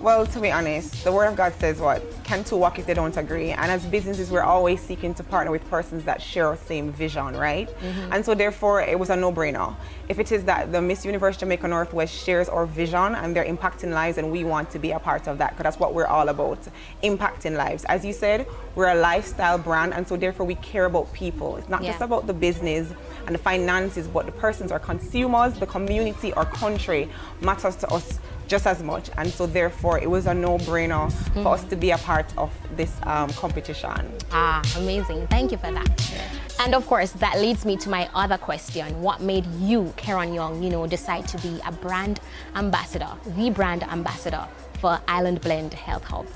Well, to be honest, the Word of God says what? Can two walk if they don't agree? And as businesses, we're always seeking to partner with persons that share our same vision, right? Mhm. And so, therefore, it was a no brainer. If it is that the Miss Universe Jamaica Northwest shares our vision and they're impacting lives, and we want to be a part of that, because that's what we're all about impacting lives. As you said, we're a lifestyle brand, and so, therefore, we care about people. It's not just about the business and the finances, but the persons, our consumers, the community, our country matters to us just as much. And so therefore it was a no-brainer for us to be a part of this um, competition. Ah, amazing. Thank you for that. And of course, that leads me to my other question. What made you, Karen Young, you know, decide to be a brand ambassador, the brand ambassador for Island Blend Health Hub?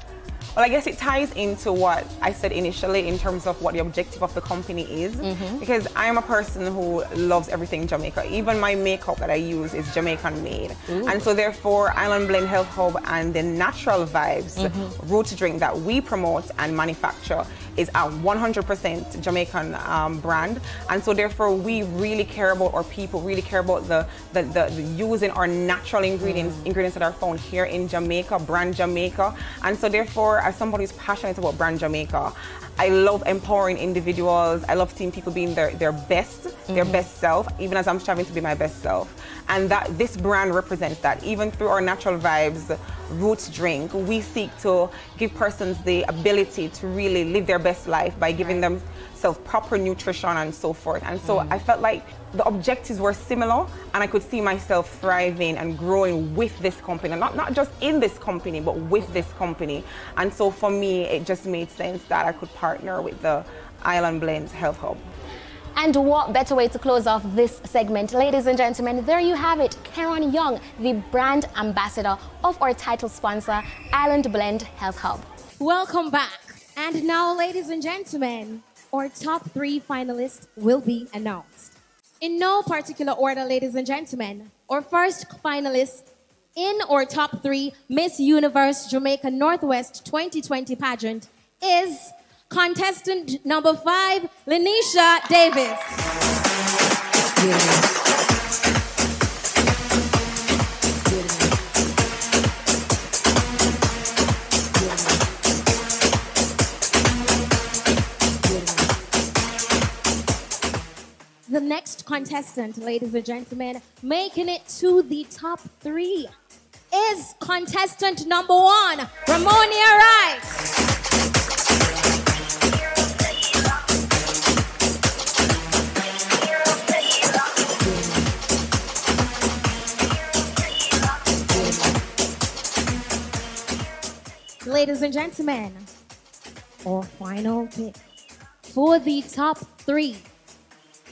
Well, I guess it ties into what I said initially in terms of what the objective of the company is. Because I am a person who loves everything Jamaica. Even my makeup that I use is Jamaican made. Ooh. And so, therefore, Island Blend Health Hub and the natural vibes Mhm. root drink that we promote and manufacture is a 100% Jamaican um, brand. And so, therefore, we really care about our people, really care about the, the, the, the using our natural ingredients, ingredients that are found here in Jamaica, brand Jamaica. And so, therefore, as somebody who's passionate about brand Jamaica, I love empowering individuals. I love seeing people being their, their best, their Mhm. best self, even as I'm striving to be my best self. And that this brand represents that. Even through our natural vibes roots drink, we seek to give persons the ability to really live their best life by giving themselves proper nutrition and so forth. And so Mm. I felt like the objectives were similar and I could see myself thriving and growing with this company. Not not just in this company, but with this company. And so for me it just made sense that I could partner with the Island Blends Health Hub. And what better way to close off this segment? Ladies and gentlemen, there you have it. Karen Young, the brand ambassador of our title sponsor, Island Blend Health Hub. Welcome back. And now, ladies and gentlemen, our top three finalists will be announced. In no particular order, ladies and gentlemen, our first finalist in our top three Miss Universe Jamaica Northwest 2020 pageant is contestant number five, Lanisha Davis. The next contestant, ladies and gentlemen, making it to the top three is contestant number one, Ramonia Wright. Ladies and gentlemen, our final pick for the top three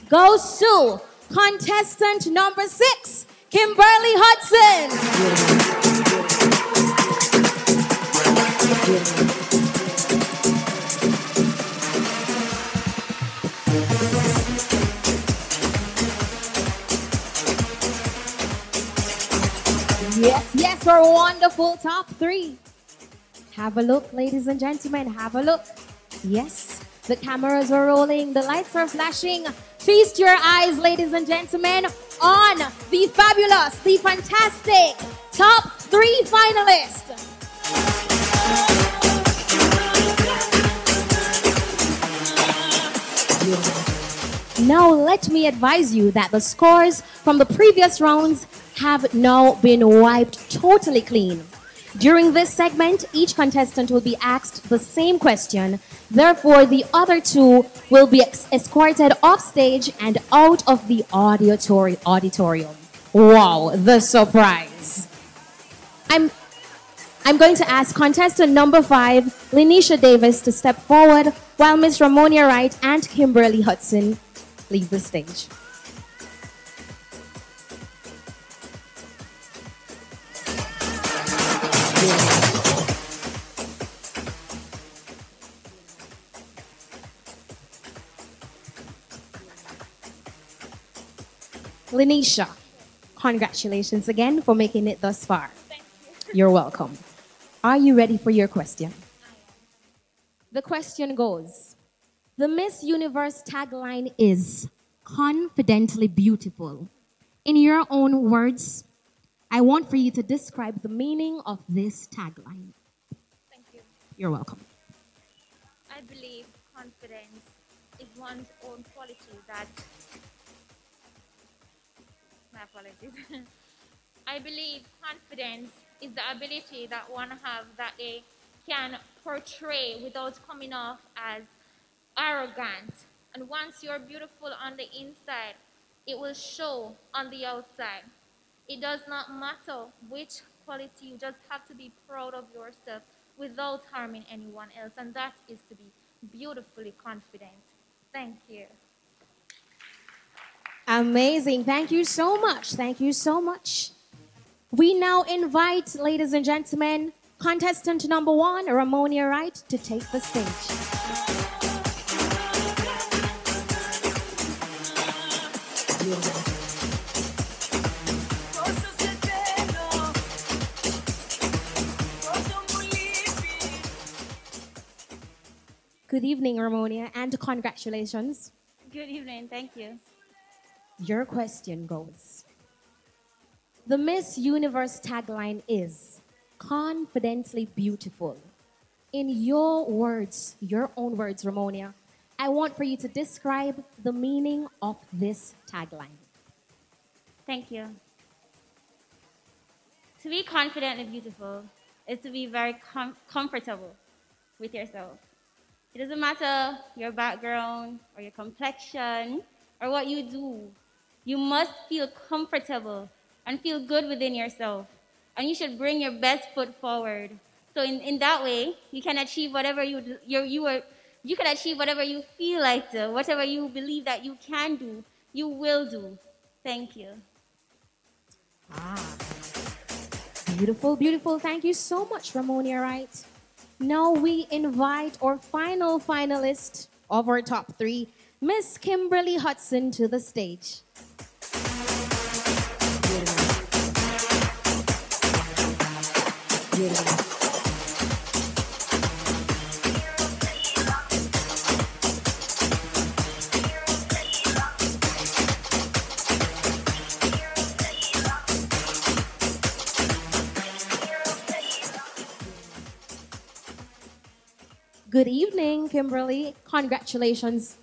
goes to contestant number six, Kimberly Hudson. Yes, yes, our wonderful top three. Have a look, ladies and gentlemen. Have a look. Yes, the cameras are rolling, the lights are flashing. Feast your eyes, ladies and gentlemen, on the fabulous, the fantastic top three finalists. Now, let me advise you that the scores from the previous rounds have now been wiped totally clean. During this segment, each contestant will be asked the same question. Therefore, the other two will be escorted off stage and out of the auditory auditorium. Wow, the surprise. I'm I'm going to ask contestant number five, Lanisha Davis, to step forward while Miss Ramonia Wright and Kimberly Hudson leave the stage. Lanisha, congratulations again for making it thus far. You're welcome. Are you ready for your question? The question goes The Miss Universe tagline is confidently beautiful. In your own words, I want for you to describe the meaning of this tagline. Thank you. You're welcome. I believe confidence is one's own quality that. My apologies. I believe confidence is the ability that one has that they can portray without coming off as arrogant. And once you're beautiful on the inside, it will show on the outside. It does not matter which quality, you just have to be proud of yourself without harming anyone else. And that is to be beautifully confident. Thank you. Amazing. Thank you so much. Thank you so much. We now invite, ladies and gentlemen, contestant number one, Ramonia Wright, to take the stage. Good evening, Ramonia, and congratulations. Good evening. Thank you. Your question goes The Miss Universe tagline is confidently beautiful. In your words, your own words, Ramonia, I want for you to describe the meaning of this tagline. Thank you. To be confident and beautiful is to be very com- comfortable with yourself. It doesn't matter your background or your complexion or what you do. You must feel comfortable and feel good within yourself. And you should bring your best foot forward. So in, in that way, you can achieve whatever you you you are you can achieve whatever you feel like to, whatever you believe that you can do, you will do. Thank you. Ah. Beautiful, beautiful. Thank you so much, Ramonia Wright. Now we invite our final finalist of our top three, Miss Kimberly Hudson, to the stage. Good evening, Kimberly. Congratulations.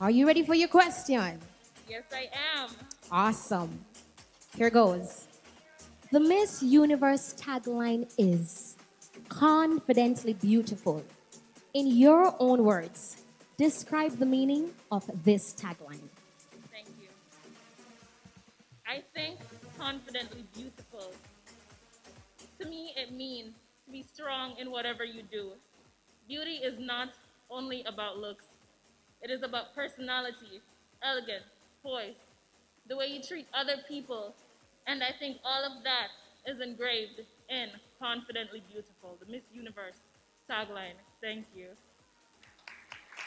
Are you ready for your question? Yes, I am. Awesome. Here goes. The Miss Universe tagline is confidently beautiful. In your own words, describe the meaning of this tagline. Thank you. I think confidently beautiful. To me, it means be strong in whatever you do. Beauty is not only about looks, it is about personality, elegance, poise, the way you treat other people. And I think all of that is engraved in Confidently Beautiful, the Miss Universe tagline. Thank you.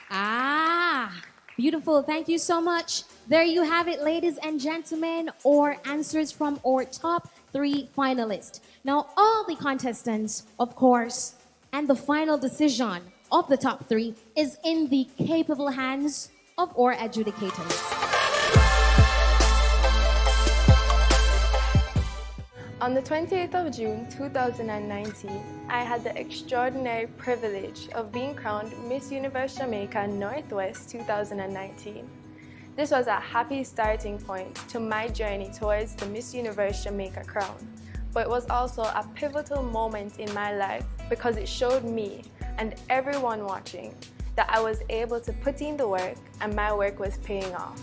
Ah, beautiful. Thank you so much. There you have it, ladies and gentlemen, or answers from our top three finalists. Now, all the contestants, of course, and the final decision of the top three is in the capable hands of our adjudicators. On the 28th of June 2019, I had the extraordinary privilege of being crowned Miss Universe Jamaica Northwest 2019. This was a happy starting point to my journey towards the Miss Universe Jamaica crown, but it was also a pivotal moment in my life because it showed me and everyone watching that I was able to put in the work and my work was paying off.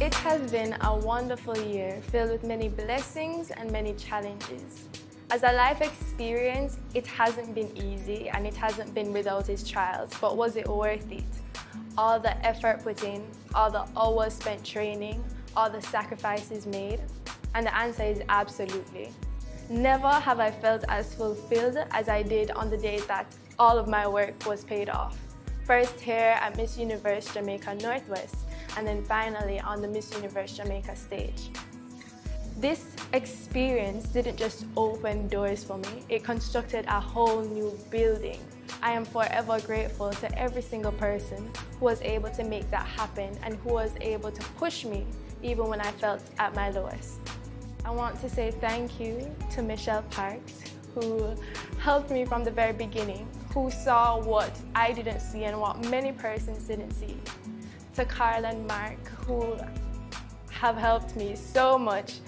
It has been a wonderful year filled with many blessings and many challenges. As a life experience, it hasn't been easy and it hasn't been without its trials, but was it worth it? All the effort put in, all the hours spent training, all the sacrifices made? And the answer is absolutely. Never have I felt as fulfilled as I did on the day that all of my work was paid off. First here at Miss Universe Jamaica Northwest, and then finally on the Miss Universe Jamaica stage. This experience didn't just open doors for me, it constructed a whole new building. I am forever grateful to every single person who was able to make that happen and who was able to push me even when I felt at my lowest. I want to say thank you to Michelle Parks, who helped me from the very beginning, who saw what I didn't see and what many persons didn't see. To Carl and Mark, who have helped me so much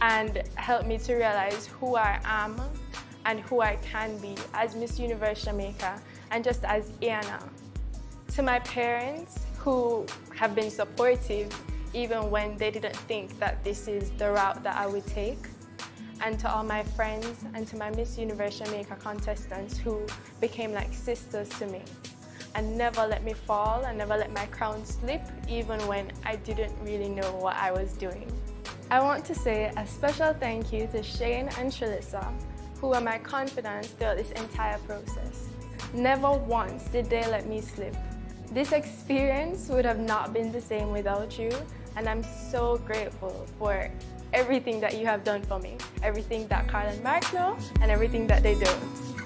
and helped me to realize who I am and who I can be as Miss Universe Jamaica and just as Iana. To my parents who have been supportive even when they didn't think that this is the route that I would take. And to all my friends and to my Miss Universe Jamaica contestants who became like sisters to me and never let me fall and never let my crown slip even when I didn't really know what I was doing. I want to say a special thank you to Shane and Trilissa, who were my confidants throughout this entire process. Never once did they let me slip. This experience would have not been the same without you, and I'm so grateful for everything that you have done for me, everything that Carl and Mark know, and everything that they don't.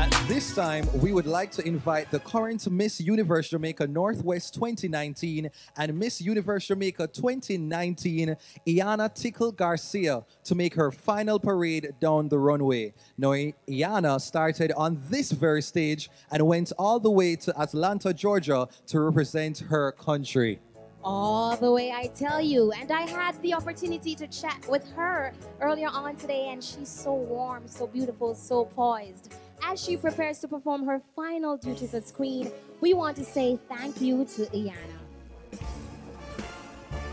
At this time, we would like to invite the current Miss Universe Jamaica Northwest 2019 and Miss Universe Jamaica 2019, Iana Tickle Garcia, to make her final parade down the runway. Now, Iana started on this very stage and went all the way to Atlanta, Georgia to represent her country all the way, I tell you. And I had the opportunity to chat with her earlier on today, and she's so warm, so beautiful, so poised. As she prepares to perform her final duties as queen, we want to say thank you to Iana.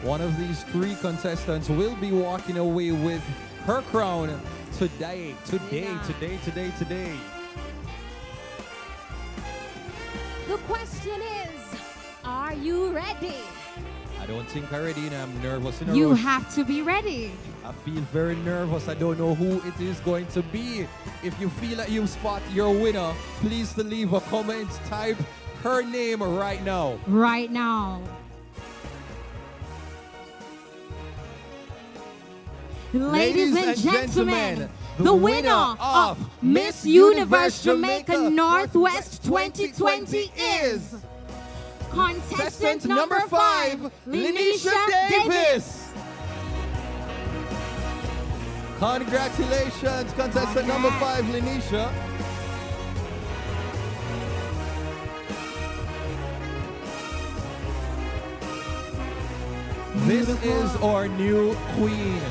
One of these three contestants will be walking away with her crown today, today, yeah. today, today, today. The question is, are you ready? I don't think I'm ready and I'm nervous You have to be ready. I feel very nervous. I don't know who it is going to be. If you feel that you spot your winner, please to leave a comment. Type her name right now. Right now. Ladies, Ladies and, gentlemen, gentlemen the, the winner of Miss Universe Jamaica Northwest 2020 is contestant number five, Lanisha Davis. Congratulations, contestant number five, Lanisha. This is our new queen.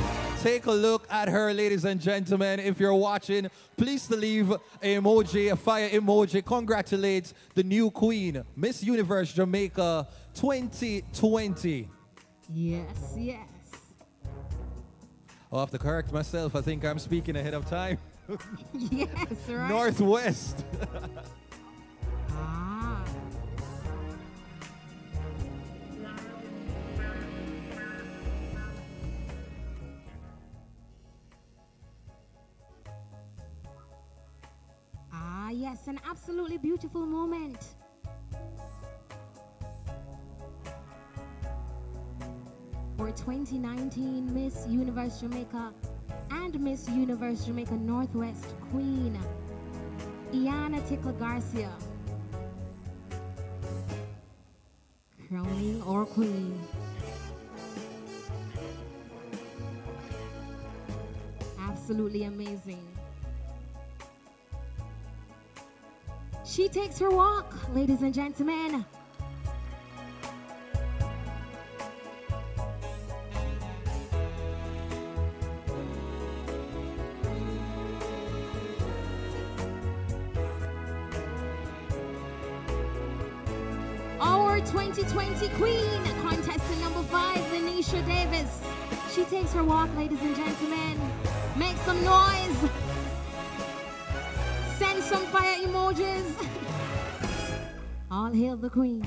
Take a look at her, ladies and gentlemen. If you're watching, please leave an emoji, a fire emoji. Congratulate the new queen, Miss Universe Jamaica 2020. Yes, yes. I'll have to correct myself. I think I'm speaking ahead of time. yes, right. Northwest. Ah, yes, an absolutely beautiful moment. For 2019 Miss Universe Jamaica and Miss Universe Jamaica Northwest Queen, Iana Tickle Garcia. Crowning our queen. Absolutely amazing. She takes her walk, ladies and gentlemen. 2020 queen, contestant number five, Lanisha Davis. She takes her walk, ladies and gentlemen. Make some noise. Send some fire emojis. All hail the queen.